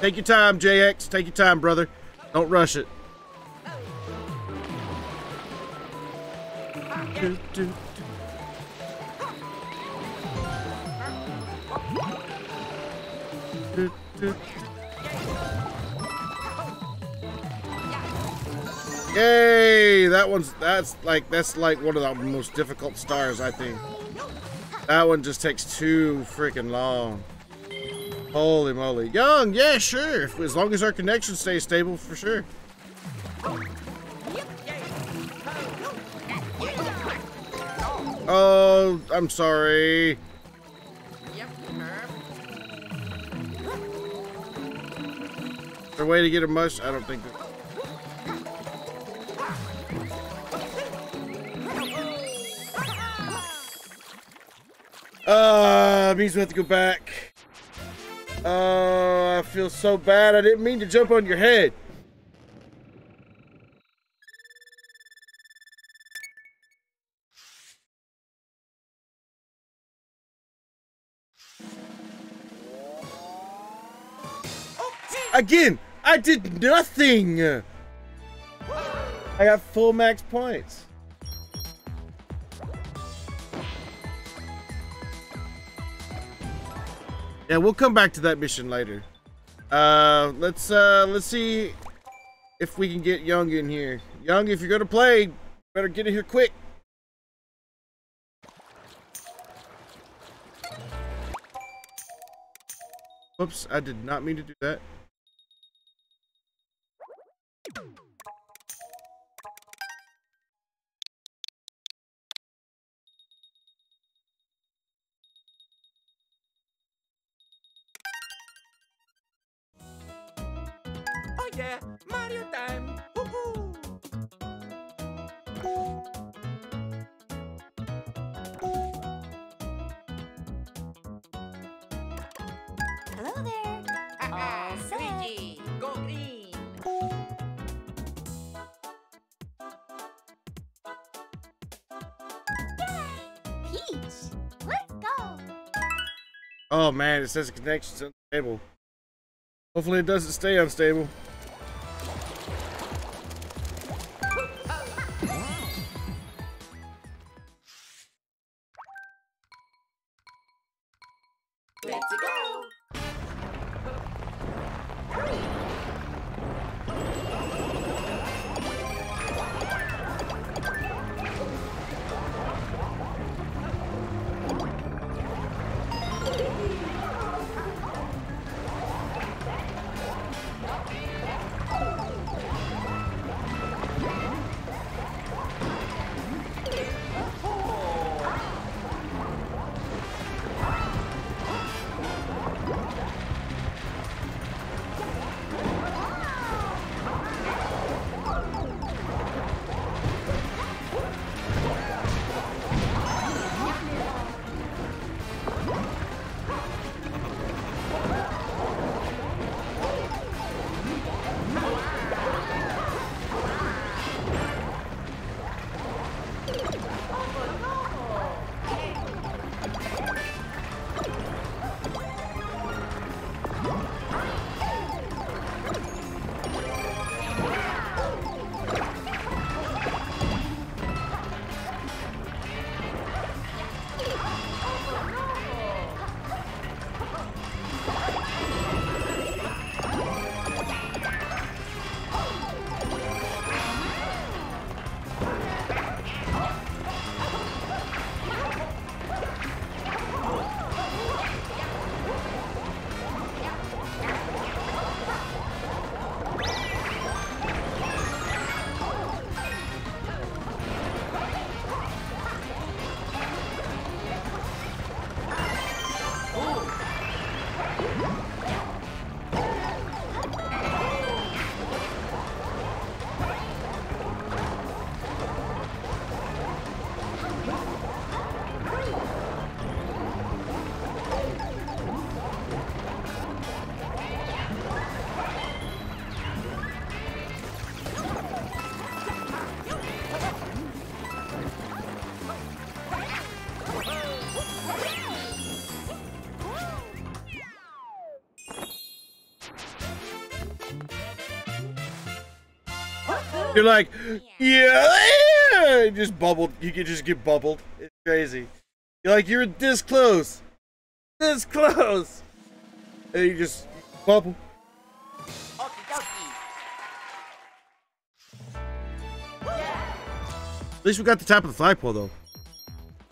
Take your time, JX. Take your time, brother. Don't rush it. Yay! That one's that's like that's like one of the most difficult stars, I think. That one just takes too freaking long. Holy moly. Young, yeah, sure. As long as our connection stays stable, for sure. Oh, I'm sorry. Is there a way to get a mush? I don't think. Uh, means we have to go back. Uh, I feel so bad. I didn't mean to jump on your head. Again, I did nothing. I got full max points. Yeah, we'll come back to that mission later. Uh, let's uh, let's see if we can get Young in here. Young, if you're gonna play, better get in here quick. Whoops, I did not mean to do that. Oh man, it says the connection's unstable. Hopefully it doesn't stay unstable. You're like, yeah, you just bubbled. You can just get bubbled. It's crazy. You're like, you're this close, this close, and you just bubble. At least we got the top of the flagpole though,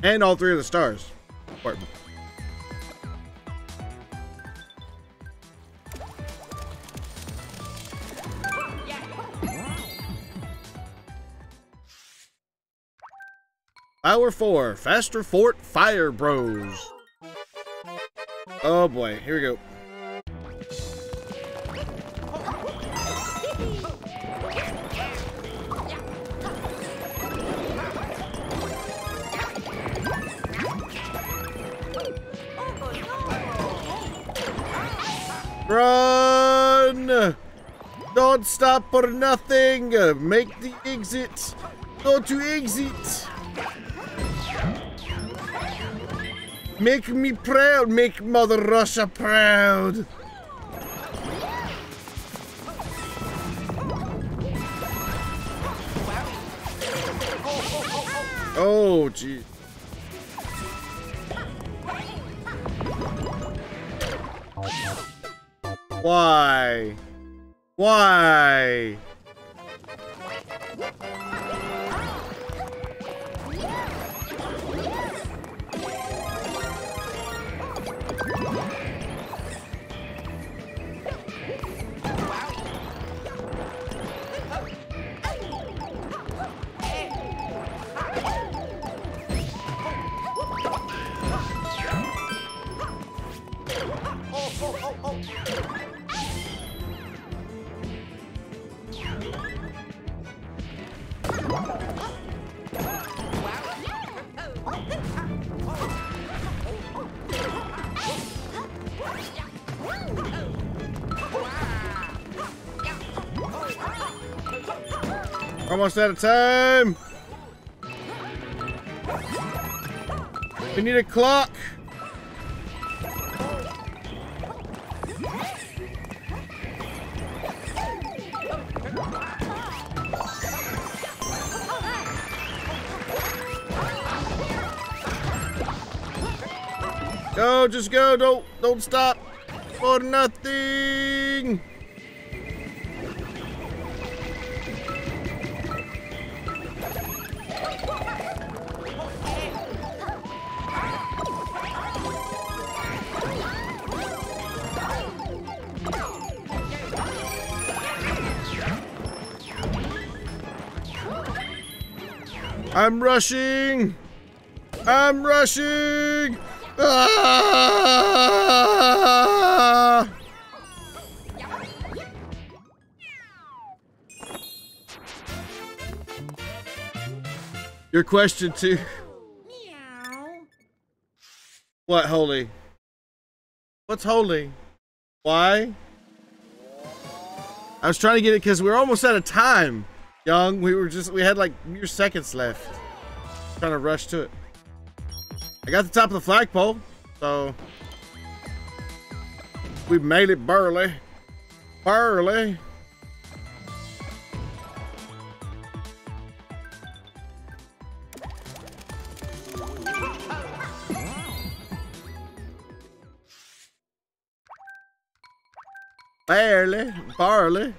and all three of the stars. Hour four, Faster Fort Fire Bros. Oh boy, here we go. Run! Don't stop for nothing. Make the exit. Go to exit. Make me proud. Make Mother Russia proud. Oh, gee. Why? Why? Almost out of time. We need a clock. Go, just go. Don't don't stop for nothing. Rushing. I'm rushing. Ah! Your question too. What holy? What's holy? Why? I was trying to get it because we are almost out of time. Young, we were just we had like mere seconds left. Trying to rush to it. I got the top of the flagpole, so we made it barely. Barely. Barely, barely.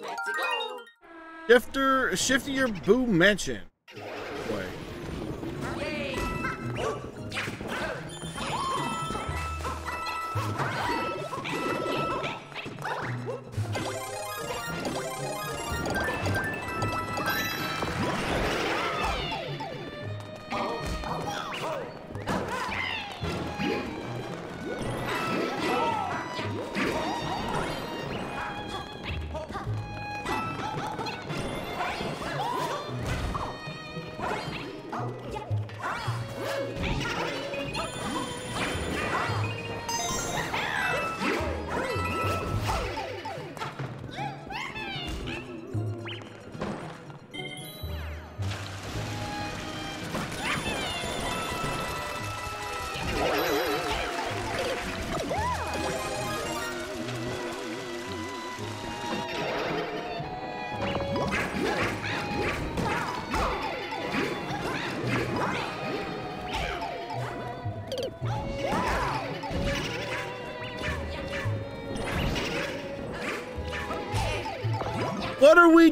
Let's go. Shifter, shifting your Boo Mansion.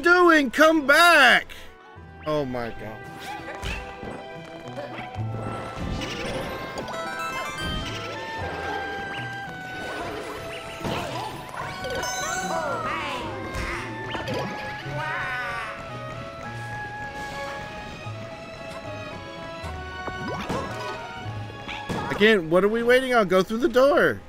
Doing? Come back! Oh my god. Again, what are we waiting on? Go through the door.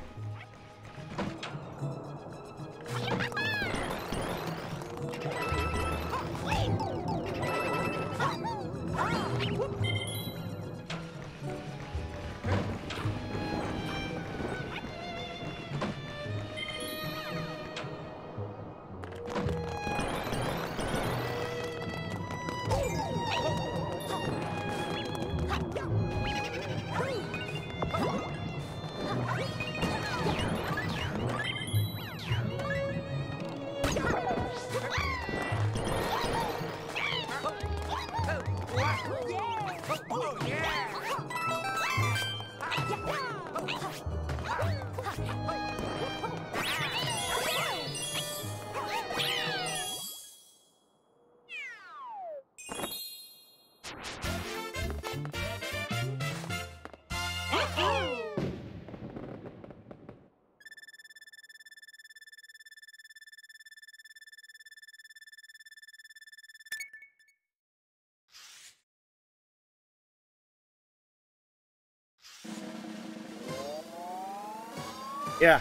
Yeah.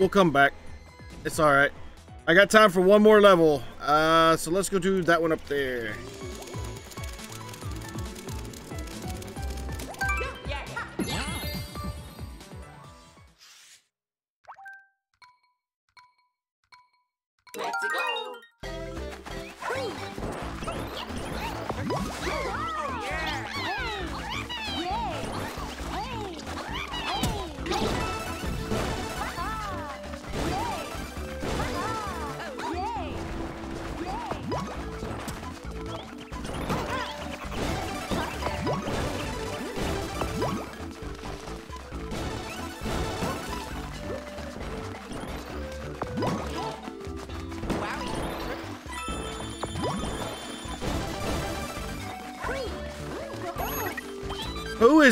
We'll come back. It's all right. I got time for one more level. Uh, so let's go do that one up there.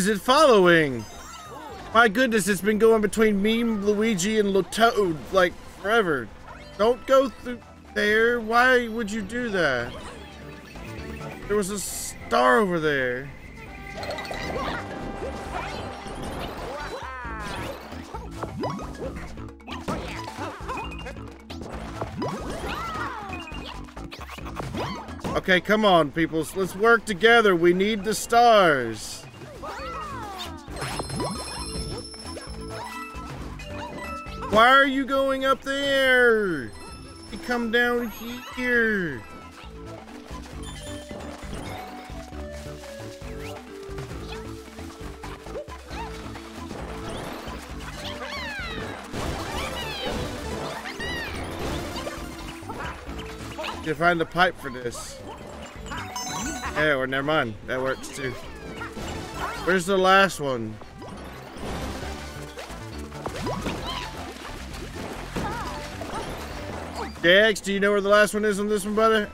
Is it following? My goodness, it's been going between me, Luigi, and Toad like forever. Don't go through there. Why would you do that? There was a star over there. Okay, come on, people. Let's work together. We need the stars. Why are you going up there? You come down here. You find a pipe for this. Yeah, or never mind. That works too. Where's the last one? Dex, do you know where the last one is on this one, brother?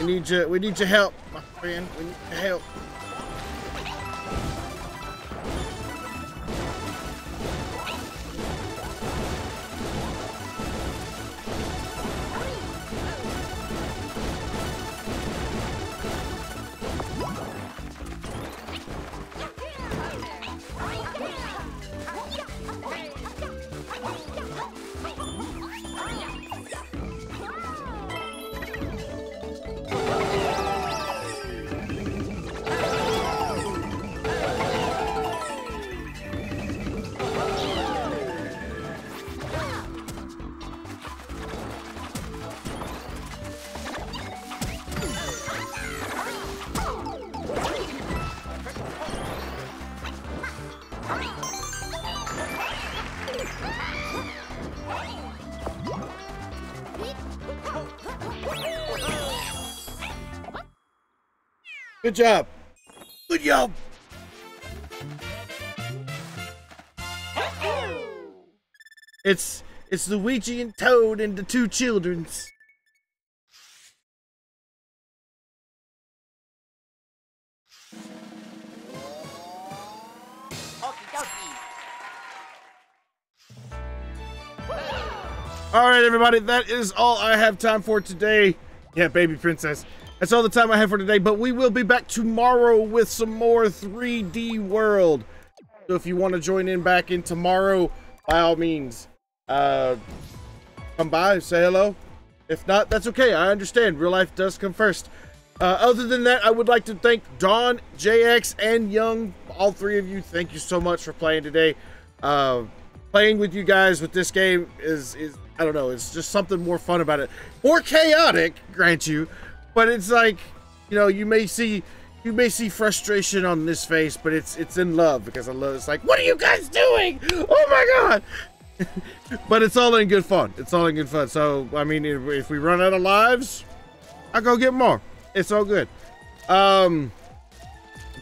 We need your we need your help, my friend. We need your help. Good job. Good job. It's it's Luigi and Toad and the two childrens. All right, everybody, that is all I have time for today. Yeah, baby princess. That's all the time I have for today, but we will be back tomorrow with some more 3D World. So if you want to join in back in tomorrow, by all means, uh, come by, say hello. If not, that's okay. I understand. Real life does come first. Uh, other than that, I would like to thank Dawn, JX, and Young. All three of you, thank you so much for playing today. Uh, playing with you guys with this game is is I don't know. It's just something more fun about it. More chaotic, grant you, but it's like you know you may see you may see frustration on this face, but it's it's in love because I love. It's like, what are you guys doing? Oh my god! but it's all in good fun. It's all in good fun. So I mean, if, if we run out of lives, I go get more. It's all good. Um,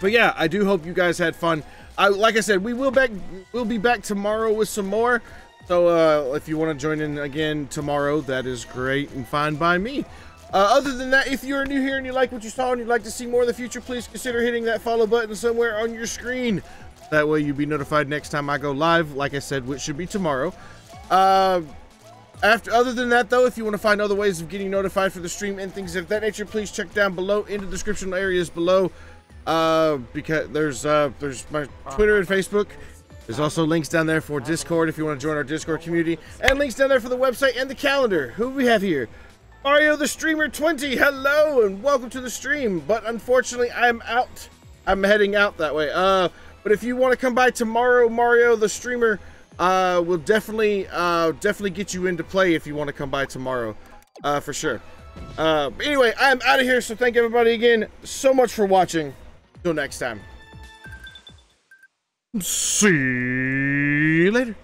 but yeah, I do hope you guys had fun. I like I said, we will back. We'll be back tomorrow with some more. So uh, if you want to join in again tomorrow, that is great and fine by me. Uh, other than that, if you're new here and you like what you saw and you'd like to see more in the future, please consider hitting that follow button somewhere on your screen. That way you'll be notified next time I go live. Like I said, which should be tomorrow. Uh, after, other than that, though, if you want to find other ways of getting notified for the stream and things of that nature, please check down below in the description areas below. Uh, because there's uh, there's my Twitter and Facebook. There's also links down there for Discord if you want to join our Discord community, and links down there for the website and the calendar. Who we have here? Mario the Streamer 20. Hello and welcome to the stream. But unfortunately, I'm out. I'm heading out that way. Uh, but if you want to come by tomorrow, Mario the Streamer uh, will definitely uh, definitely get you into play if you want to come by tomorrow, uh, for sure. Uh, anyway, I'm out of here. So thank everybody again so much for watching. Till next time. See you later.